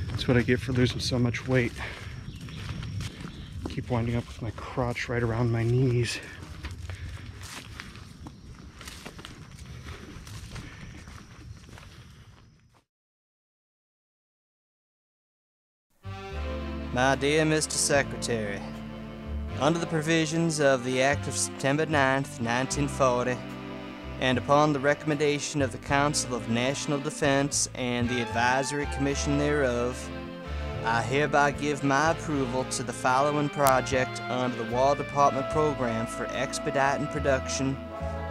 That's what I get for losing so much weight keep winding up with my crotch right around my knees. My dear Mr. Secretary, under the provisions of the Act of September 9th, 1940, and upon the recommendation of the Council of National Defense and the Advisory Commission thereof, I hereby give my approval to the following project under the War Department program for expediting production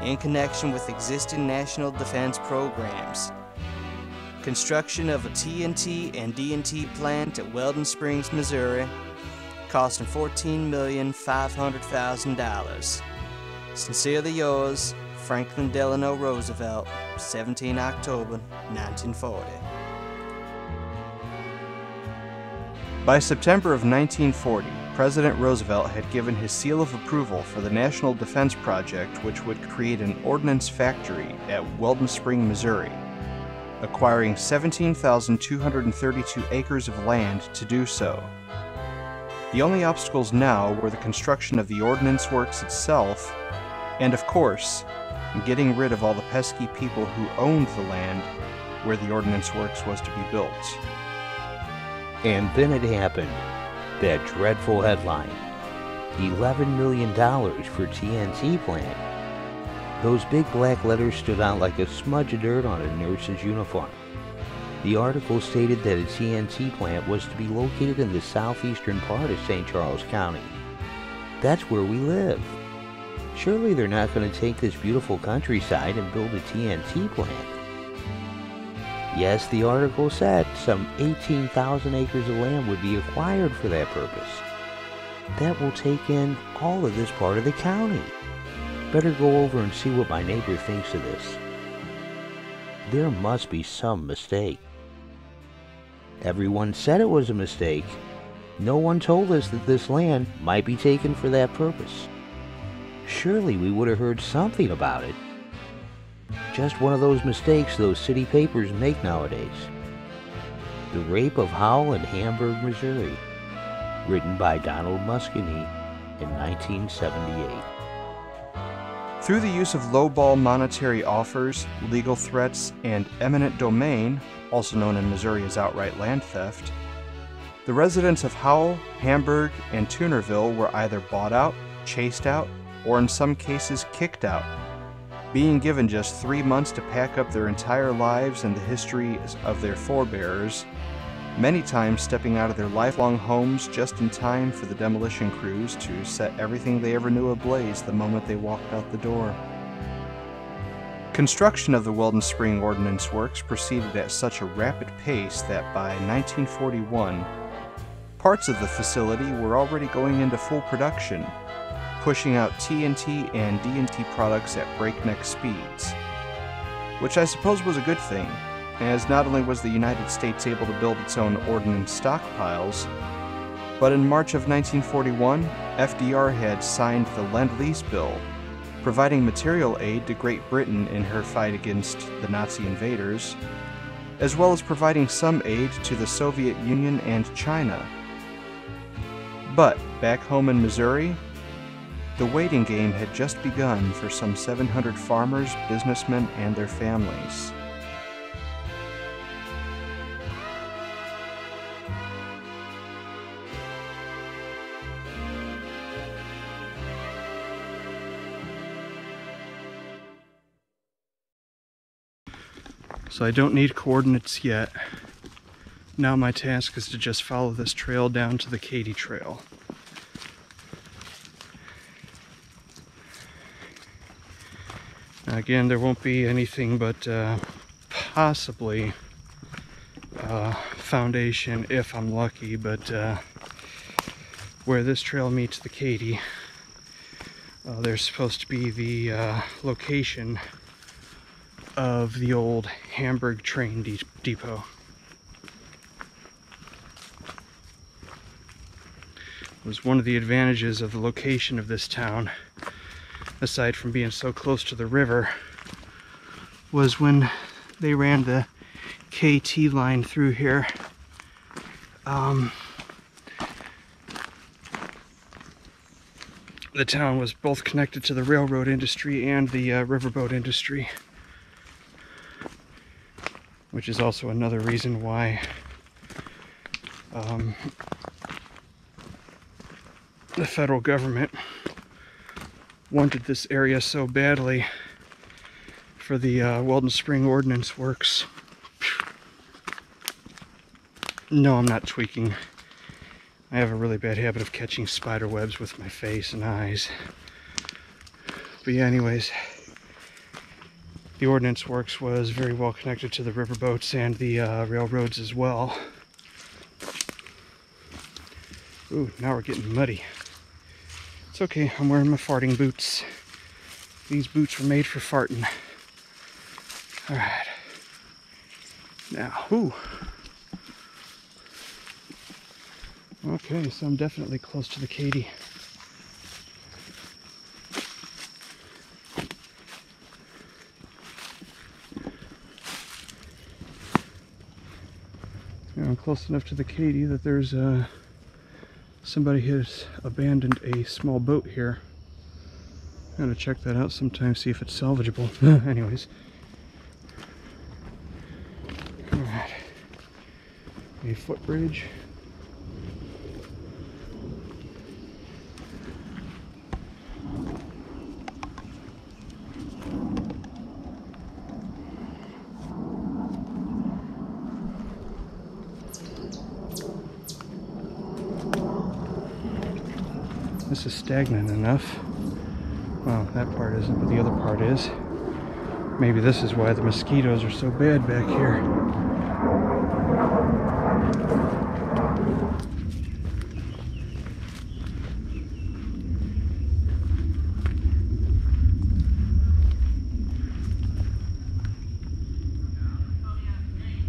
in connection with existing national defense programs. Construction of a TNT and DNT plant at Weldon Springs, Missouri, costing $14,500,000. Sincerely yours, Franklin Delano Roosevelt, 17 October 1940. By September of 1940, President Roosevelt had given his seal of approval for the National Defense Project, which would create an ordnance factory at Weldon Spring, Missouri, acquiring 17,232 acres of land to do so. The only obstacles now were the construction of the ordnance works itself, and of course, getting rid of all the pesky people who owned the land where the ordnance works was to be built. And then it happened. That dreadful headline. $11 million for TNT plant. Those big black letters stood out like a smudge of dirt on a nurse's uniform. The article stated that a TNT plant was to be located in the southeastern part of St. Charles County. That's where we live. Surely they're not going to take this beautiful countryside and build a TNT plant. Yes, the article said some 18,000 acres of land would be acquired for that purpose. That will take in all of this part of the county. Better go over and see what my neighbor thinks of this. There must be some mistake. Everyone said it was a mistake. No one told us that this land might be taken for that purpose. Surely we would have heard something about it. Just one of those mistakes those city papers make nowadays. The Rape of Howell in Hamburg, Missouri, written by Donald Muscany in 1978. Through the use of lowball monetary offers, legal threats, and eminent domain, also known in Missouri as outright land theft, the residents of Howell, Hamburg, and Toonerville were either bought out, chased out, or in some cases kicked out, being given just three months to pack up their entire lives and the histories of their forebears, many times stepping out of their lifelong homes just in time for the demolition crews to set everything they ever knew ablaze the moment they walked out the door. Construction of the Weldon Spring Ordnance Works proceeded at such a rapid pace that by 1941, parts of the facility were already going into full production, pushing out TNT and DNT products at breakneck speeds. Which I suppose was a good thing, as not only was the United States able to build its own ordnance stockpiles, but in March of 1941, FDR had signed the Lend Lease Bill, providing material aid to Great Britain in her fight against the Nazi invaders, as well as providing some aid to the Soviet Union and China. But back home in Missouri, the waiting game had just begun for some 700 farmers, businessmen, and their families. So I don't need coordinates yet. Now my task is to just follow this trail down to the Katy Trail. Again, there won't be anything but uh, possibly uh, foundation if I'm lucky, but uh, where this trail meets the Katy, uh, there's supposed to be the uh, location of the old Hamburg train de depot. Was one of the advantages of the location of this town, aside from being so close to the river, was when they ran the KT line through here. Um, the town was both connected to the railroad industry and the uh, riverboat industry which is also another reason why um, the federal government wanted this area so badly for the uh, Weldon Spring Ordnance Works. No, I'm not tweaking. I have a really bad habit of catching spider webs with my face and eyes. But yeah, anyways, the Ordnance Works was very well connected to the riverboats and the uh, railroads as well. Ooh, now we're getting muddy. It's okay, I'm wearing my farting boots. These boots were made for farting. Alright. Now, ooh. Okay, so I'm definitely close to the Katy. I'm close enough to the Katy that there's uh, somebody has abandoned a small boat here. I'm gonna check that out sometime, see if it's salvageable. Anyways. Alright. A footbridge. This is stagnant enough. Well, that part isn't, but the other part is. Maybe this is why the mosquitoes are so bad back here.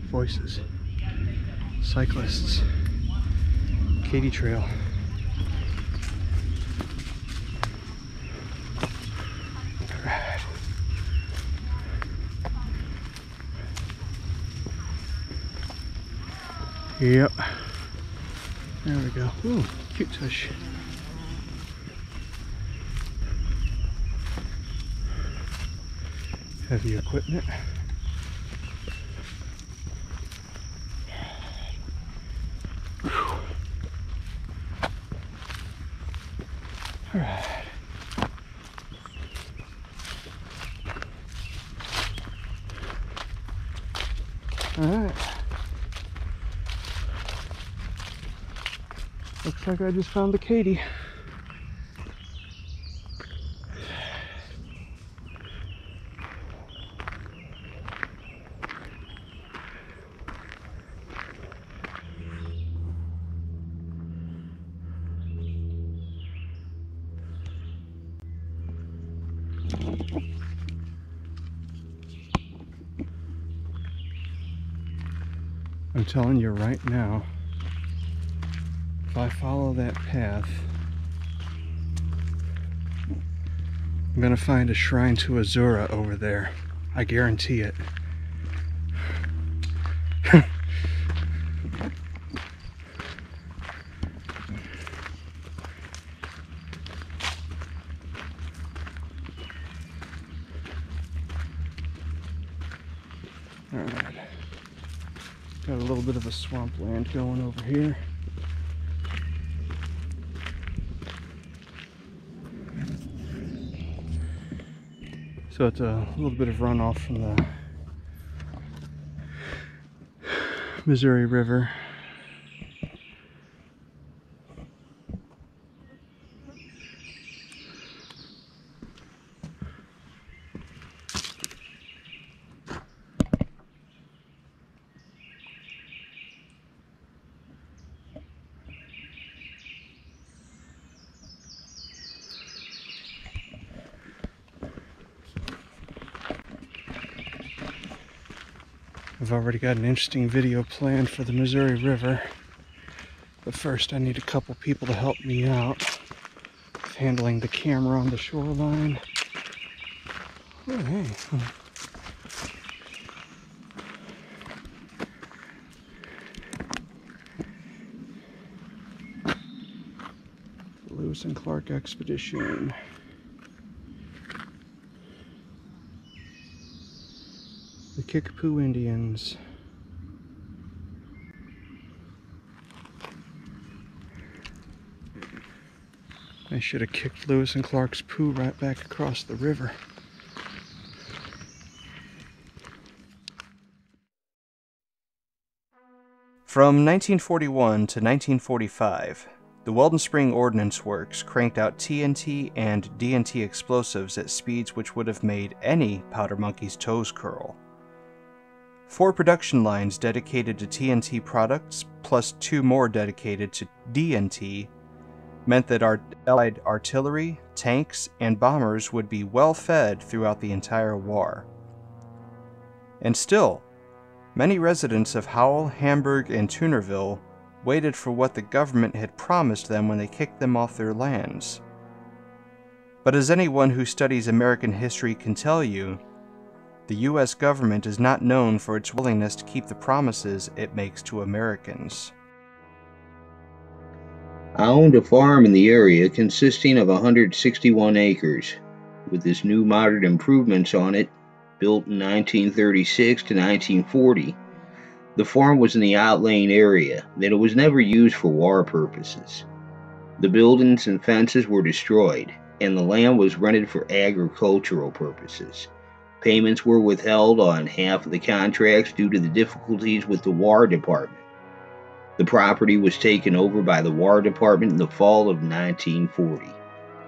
Voices. Cyclists. Katy Trail. Yep. There we go. Ooh, cute fish. Heavy equipment. Alright. Alright. Like I just found the Katy. I'm telling you right now, I follow that path, I'm gonna find a shrine to Azura over there. I guarantee it. All right. Got a little bit of a swampland going over here. So it's a little bit of runoff from the Missouri River. I've already got an interesting video planned for the Missouri River. But first I need a couple people to help me out with handling the camera on the shoreline. Oh, hey. Lewis and Clark Expedition. Kickapoo Indians. I should have kicked Lewis and Clark's poo right back across the river. From 1941 to 1945, the Weldon Spring Ordnance Works cranked out TNT and DNT explosives at speeds which would have made any powder monkey's toes curl. Four production lines dedicated to TNT products, plus two more dedicated to DNT, meant that our Allied artillery, tanks, and bombers would be well fed throughout the entire war. And still, many residents of Howell, Hamburg, and Toonerville waited for what the government had promised them when they kicked them off their lands. But as anyone who studies American history can tell you, the US government is not known for its willingness to keep the promises it makes to Americans. I owned a farm in the area consisting of 161 acres, with this new modern improvements on it, built in 1936 to 1940. The farm was in the outlying area, that it was never used for war purposes. The buildings and fences were destroyed, and the land was rented for agricultural purposes. Payments were withheld on half of the contracts due to the difficulties with the War Department. The property was taken over by the War Department in the fall of 1940,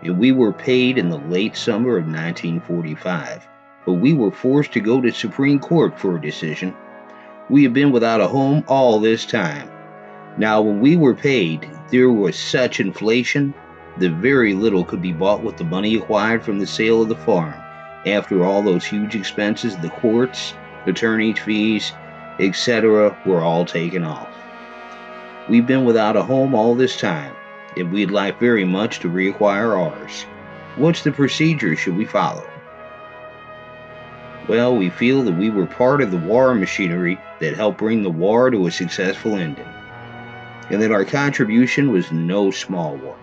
and we were paid in the late summer of 1945. But we were forced to go to Supreme Court for a decision. We had been without a home all this time. Now, when we were paid, there was such inflation that very little could be bought with the money acquired from the sale of the farm after all those huge expenses, the courts, attorney fees, etc., were all taken off. We've been without a home all this time, and we'd like very much to reacquire ours. What's the procedure should we follow? Well, we feel that we were part of the war machinery that helped bring the war to a successful ending, and that our contribution was no small one.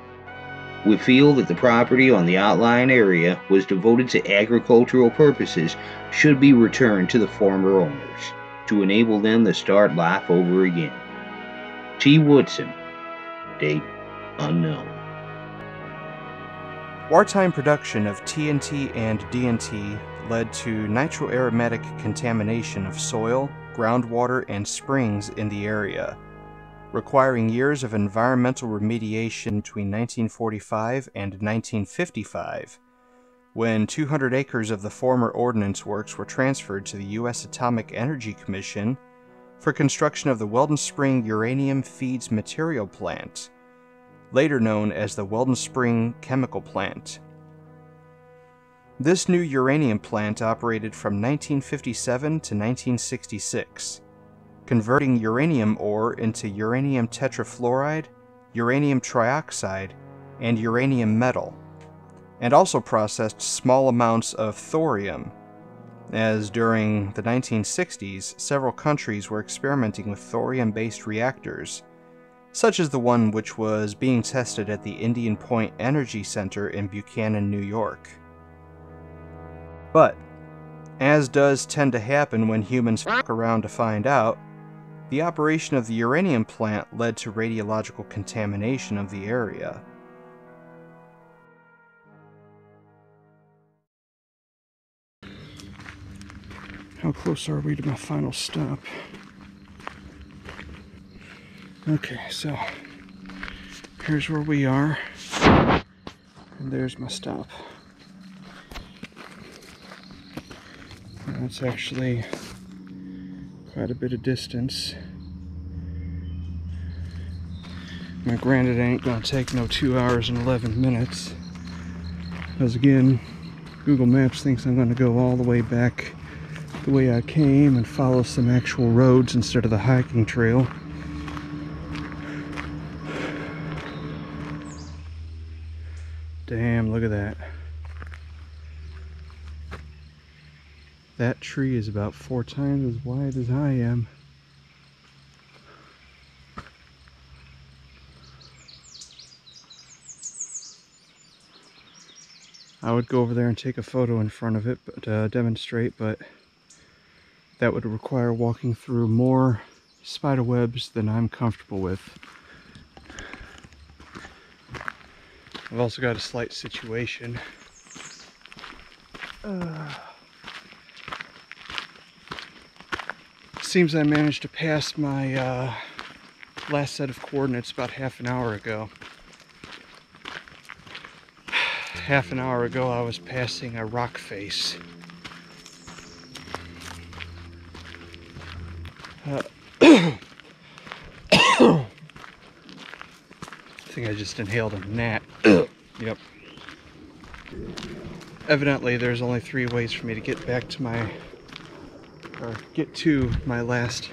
We feel that the property on the outlying area was devoted to agricultural purposes should be returned to the former owners to enable them to start life over again. T. Woodson, date unknown. Wartime production of TNT and DNT led to nitroaromatic contamination of soil, groundwater, and springs in the area. Requiring years of environmental remediation between 1945 and 1955, when 200 acres of the former ordnance works were transferred to the U.S. Atomic Energy Commission for construction of the Weldon Spring Uranium Feeds Material Plant, later known as the Weldon Spring Chemical Plant. This new uranium plant operated from 1957 to 1966, converting uranium ore into uranium tetrafluoride, uranium trioxide, and uranium metal, and also processed small amounts of thorium, as during the 1960s several countries were experimenting with thorium based reactors, such as the one which was being tested at the Indian Point Energy Center in Buchanan, New York. But, as does tend to happen when humans fuck around to find out, the operation of the uranium plant led to radiological contamination of the area. How close are we to my final stop? Okay, so here's where we are, and there's my stop. That's actually quite a bit of distance. Now, granted, it ain't gonna take no two hours and 11 minutes. Because again, Google Maps thinks I'm gonna go all the way back the way I came and follow some actual roads instead of the hiking trail. Damn, look at that. That tree is about four times as wide as I am. I would go over there and take a photo in front of it but uh, demonstrate, but that would require walking through more spider webs than I'm comfortable with. I've also got a slight situation. Uh, seems I managed to pass my uh, last set of coordinates about half an hour ago. half an hour ago I was passing a rock face. Uh, I think I just inhaled a gnat. yep. Evidently there's only three ways for me to get back to my or get to my last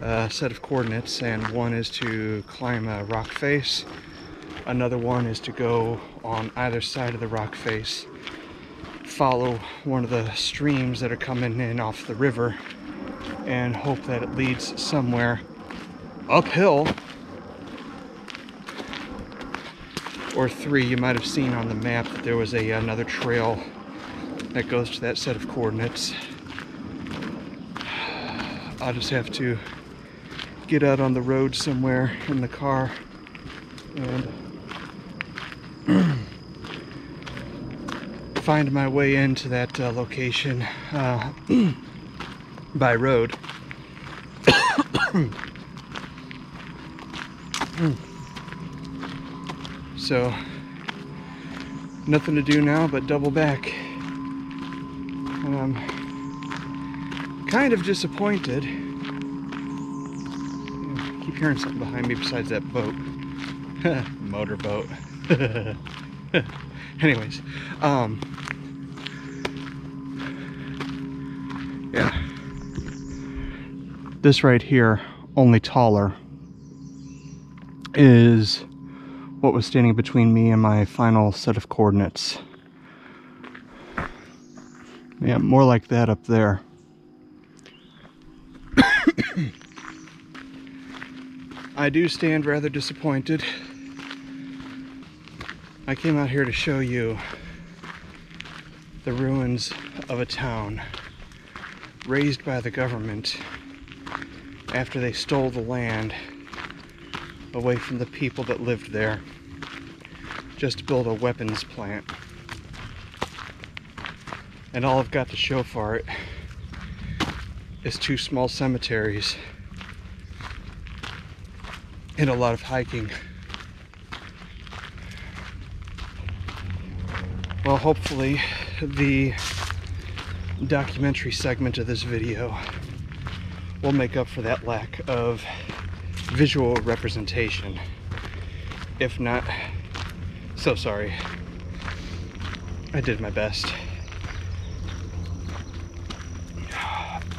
uh, set of coordinates and one is to climb a rock face. Another one is to go on either side of the rock face follow one of the streams that are coming in off the river and hope that it leads somewhere uphill. Or three you might have seen on the map that there was a another trail that goes to that set of coordinates I'll just have to get out on the road somewhere in the car and find my way into that uh, location uh, by road. so, nothing to do now but double back. Kind of disappointed. I keep hearing something behind me besides that boat. Motorboat. Anyways, um, yeah. This right here, only taller, is what was standing between me and my final set of coordinates. Yeah, more like that up there. I do stand rather disappointed. I came out here to show you the ruins of a town razed by the government after they stole the land away from the people that lived there just to build a weapons plant. And all I've got to show for it is two small cemeteries and a lot of hiking. Well, hopefully, the documentary segment of this video will make up for that lack of visual representation. If not, so sorry. I did my best.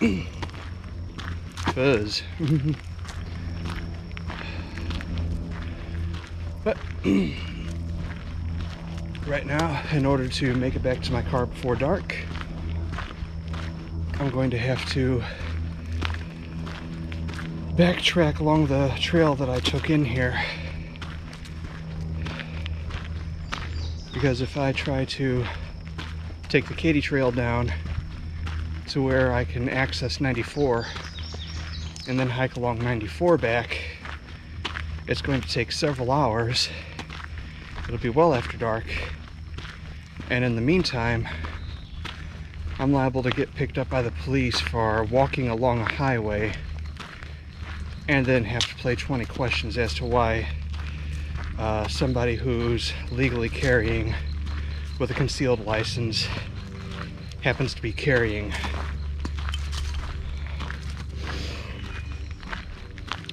Fuzz. right now, in order to make it back to my car before dark, I'm going to have to backtrack along the trail that I took in here. Because if I try to take the Katy Trail down to where I can access 94 and then hike along 94 back, it's going to take several hours. It'll be well after dark. And in the meantime, I'm liable to get picked up by the police for walking along a highway and then have to play 20 questions as to why uh, somebody who's legally carrying with a concealed license happens to be carrying.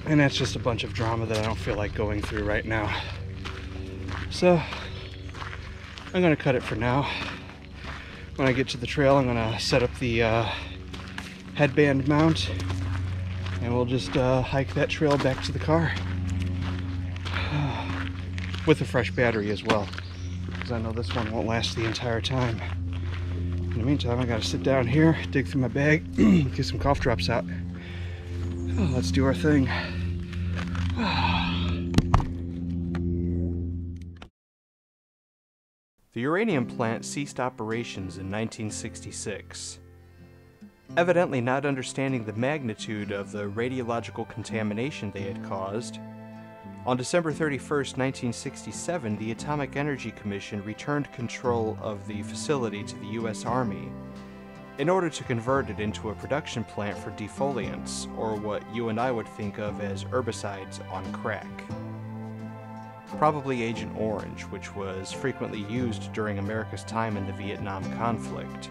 And that's just a bunch of drama that I don't feel like going through right now. So, I'm gonna cut it for now. When I get to the trail, I'm gonna set up the uh, headband mount and we'll just uh, hike that trail back to the car with a fresh battery as well because I know this one won't last the entire time. In the meantime, I gotta sit down here, dig through my bag, get some cough drops out. Oh, let's do our thing. The uranium plant ceased operations in 1966. Evidently not understanding the magnitude of the radiological contamination they had caused, on December 31, 1967, the Atomic Energy Commission returned control of the facility to the U.S. Army in order to convert it into a production plant for defoliants, or what you and I would think of as herbicides on crack. Probably Agent Orange, which was frequently used during America's time in the Vietnam conflict.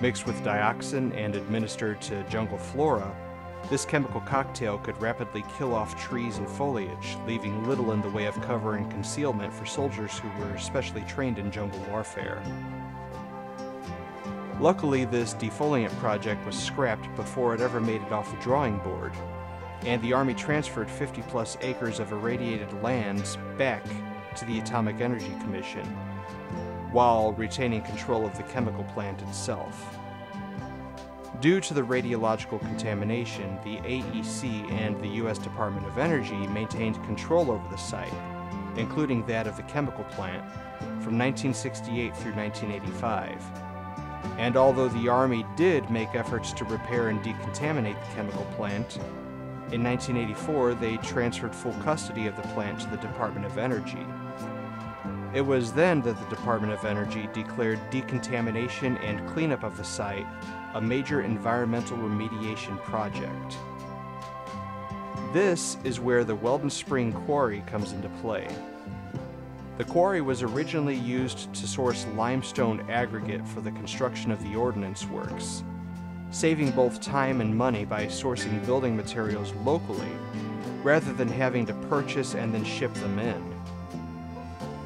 Mixed with dioxin and administered to jungle flora, this chemical cocktail could rapidly kill off trees and foliage, leaving little in the way of cover and concealment for soldiers who were specially trained in jungle warfare. Luckily, this defoliant project was scrapped before it ever made it off the drawing board, and the Army transferred 50 plus acres of irradiated lands back to the Atomic Energy Commission, while retaining control of the chemical plant itself. Due to the radiological contamination, the AEC and the U.S. Department of Energy maintained control over the site, including that of the chemical plant, from 1968 through 1985. And although the Army did make efforts to repair and decontaminate the chemical plant, in 1984 they transferred full custody of the plant to the Department of Energy. It was then that the Department of Energy declared decontamination and cleanup of the site a major environmental remediation project. This is where the Weldon Spring Quarry comes into play. The quarry was originally used to source limestone aggregate for the construction of the ordnance works, saving both time and money by sourcing building materials locally rather than having to purchase and then ship them in.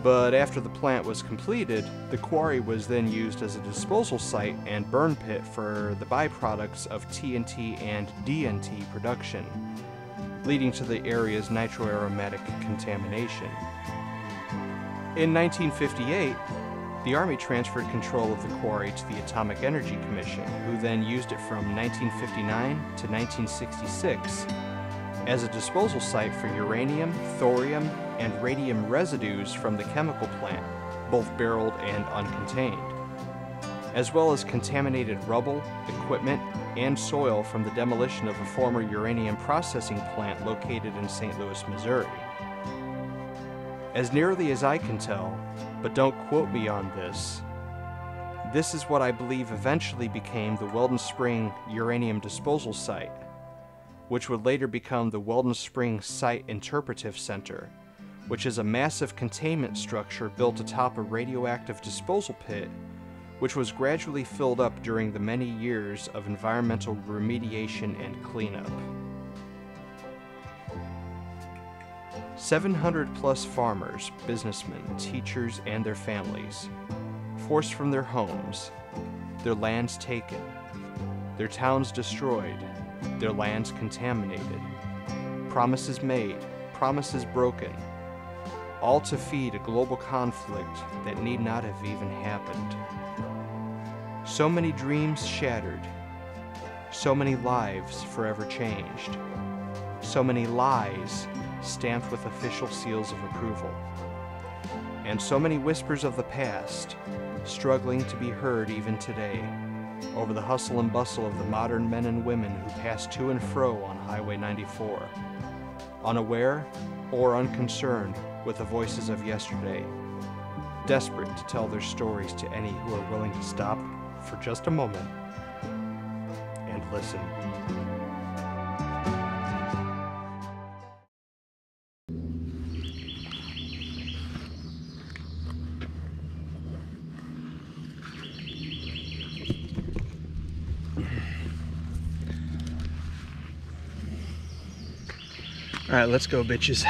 But after the plant was completed, the quarry was then used as a disposal site and burn pit for the byproducts of TNT and DNT production, leading to the area's nitroaromatic contamination. In 1958, the Army transferred control of the quarry to the Atomic Energy Commission, who then used it from 1959 to 1966 as a disposal site for uranium, thorium, and radium residues from the chemical plant, both barreled and uncontained, as well as contaminated rubble, equipment, and soil from the demolition of a former uranium processing plant located in St. Louis, Missouri. As nearly as I can tell, but don't quote me on this, this is what I believe eventually became the Weldon Spring uranium disposal site which would later become the Weldon Spring Site Interpretive Center, which is a massive containment structure built atop a radioactive disposal pit, which was gradually filled up during the many years of environmental remediation and cleanup. 700 plus farmers, businessmen, teachers, and their families, forced from their homes, their lands taken, their towns destroyed, their lands contaminated, promises made, promises broken, all to feed a global conflict that need not have even happened. So many dreams shattered, so many lives forever changed, so many lies stamped with official seals of approval, and so many whispers of the past struggling to be heard even today over the hustle and bustle of the modern men and women who pass to and fro on Highway 94, unaware or unconcerned with the voices of yesterday, desperate to tell their stories to any who are willing to stop for just a moment and listen. All right, let's go, bitches.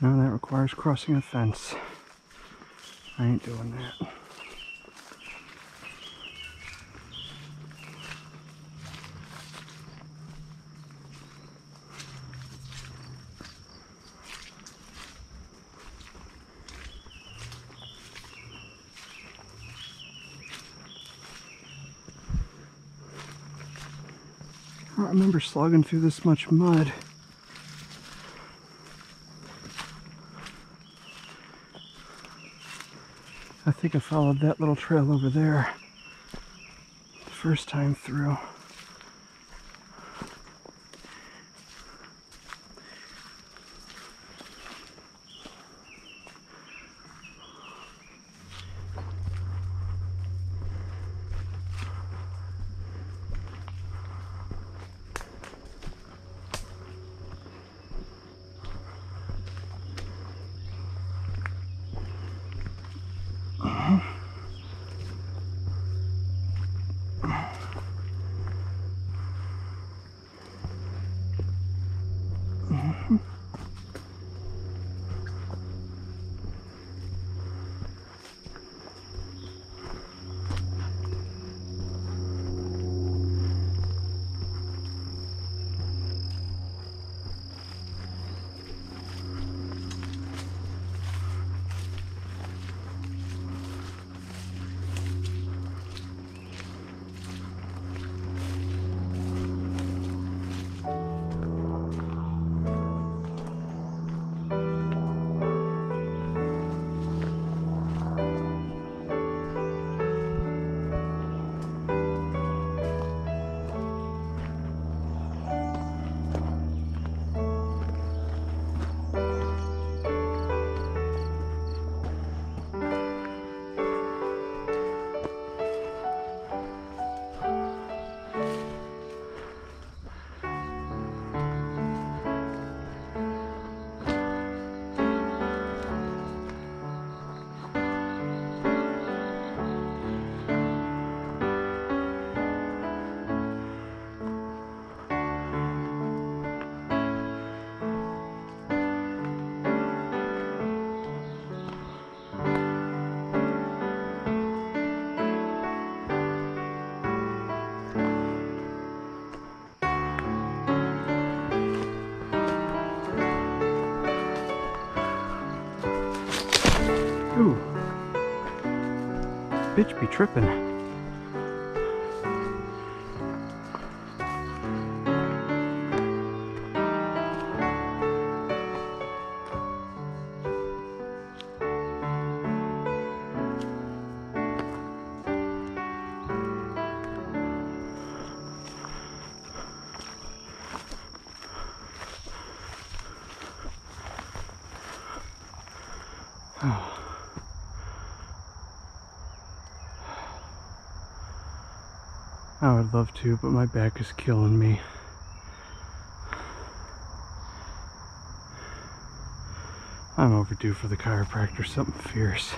No, that requires crossing a fence. I ain't doing that. I remember slogging through this much mud. Think I followed that little trail over there the first time through. Be tripping. I would love to, but my back is killing me. I'm overdue for the chiropractor, something fierce.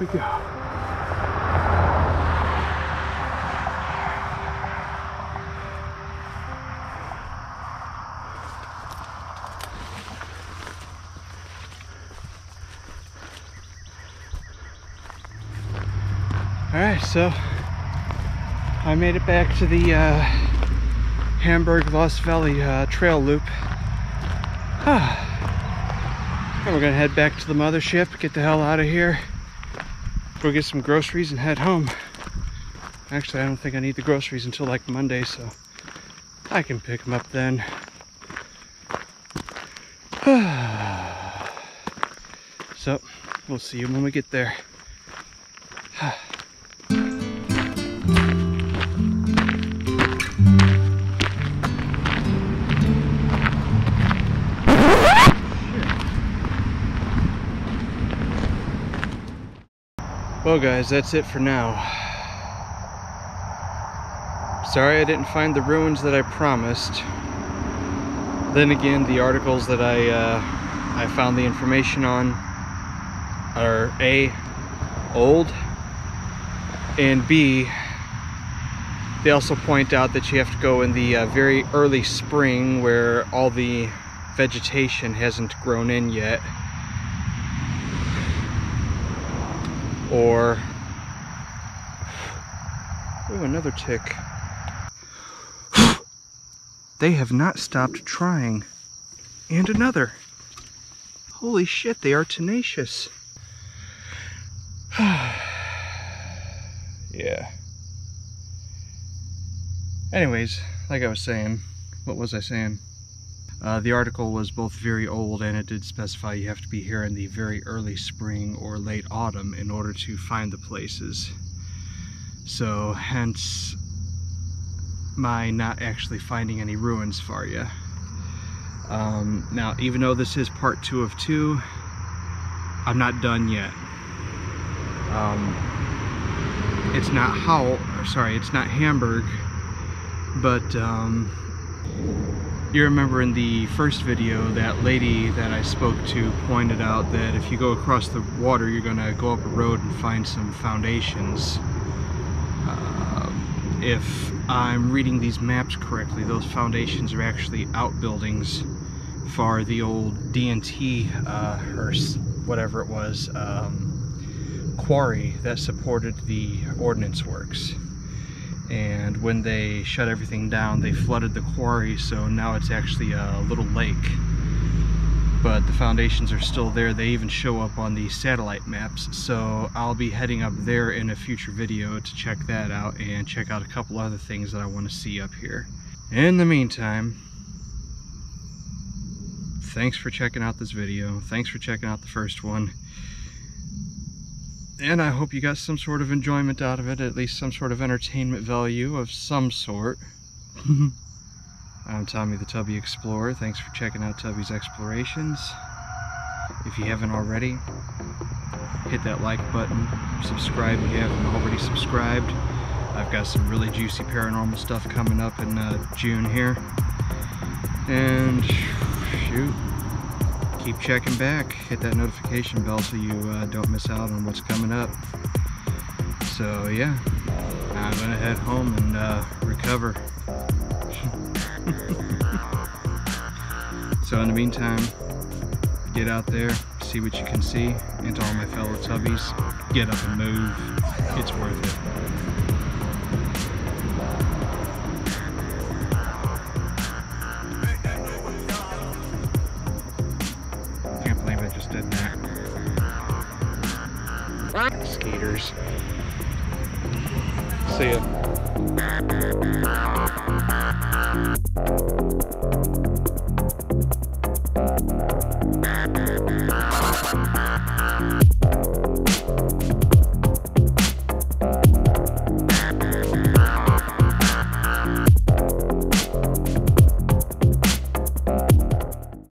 We go. Alright, so I made it back to the uh, Hamburg Lost Valley uh, trail loop. And we're gonna head back to the mothership, get the hell out of here, go get some groceries and head home. Actually, I don't think I need the groceries until like Monday, so I can pick them up then. so, we'll see you when we get there. Guys, that's it for now. Sorry I didn't find the ruins that I promised. Then again, the articles that I uh, I found the information on are A, old, and B, they also point out that you have to go in the uh, very early spring where all the vegetation hasn't grown in yet. Or oh another tick. They have not stopped trying. And another. Holy shit they are tenacious. Yeah. Anyways like i was saying what was i saying uh, the article was both very old and it did specify you have to be here in the very early spring or late autumn in order to find the places. So hence my not actually finding any ruins for you. Um, now even though this is part two of two, I'm not done yet. Um, it's not how sorry, it's not Hamburg, but um, you remember in the first video that lady that I spoke to pointed out that if you go across the water you're gonna go up a road and find some foundations. Uh, if I'm reading these maps correctly, those foundations are actually outbuildings for the old DNT uh, or whatever it was um, quarry that supported the ordnance works and when they shut everything down they flooded the quarry so now it's actually a little lake. But the foundations are still there. They even show up on the satellite maps. So I'll be heading up there in a future video to check that out and check out a couple other things that I want to see up here. In the meantime thanks for checking out this video. Thanks for checking out the first one and I hope you got some sort of enjoyment out of it, at least some sort of entertainment value of some sort. I'm Tommy the Tubby Explorer. Thanks for checking out Tubby's Explorations. If you haven't already, hit that like button, subscribe if you haven't already subscribed. I've got some really juicy paranormal stuff coming up in uh, June here. And shoot, keep checking back. Hit that notification bell so you uh, don't miss out on what's coming up. So yeah, I'm gonna head home and uh, recover. so in the meantime, get out there, see what you can see, and to all my fellow tubbies, get up and move. It's worth it. Skaters. See ya.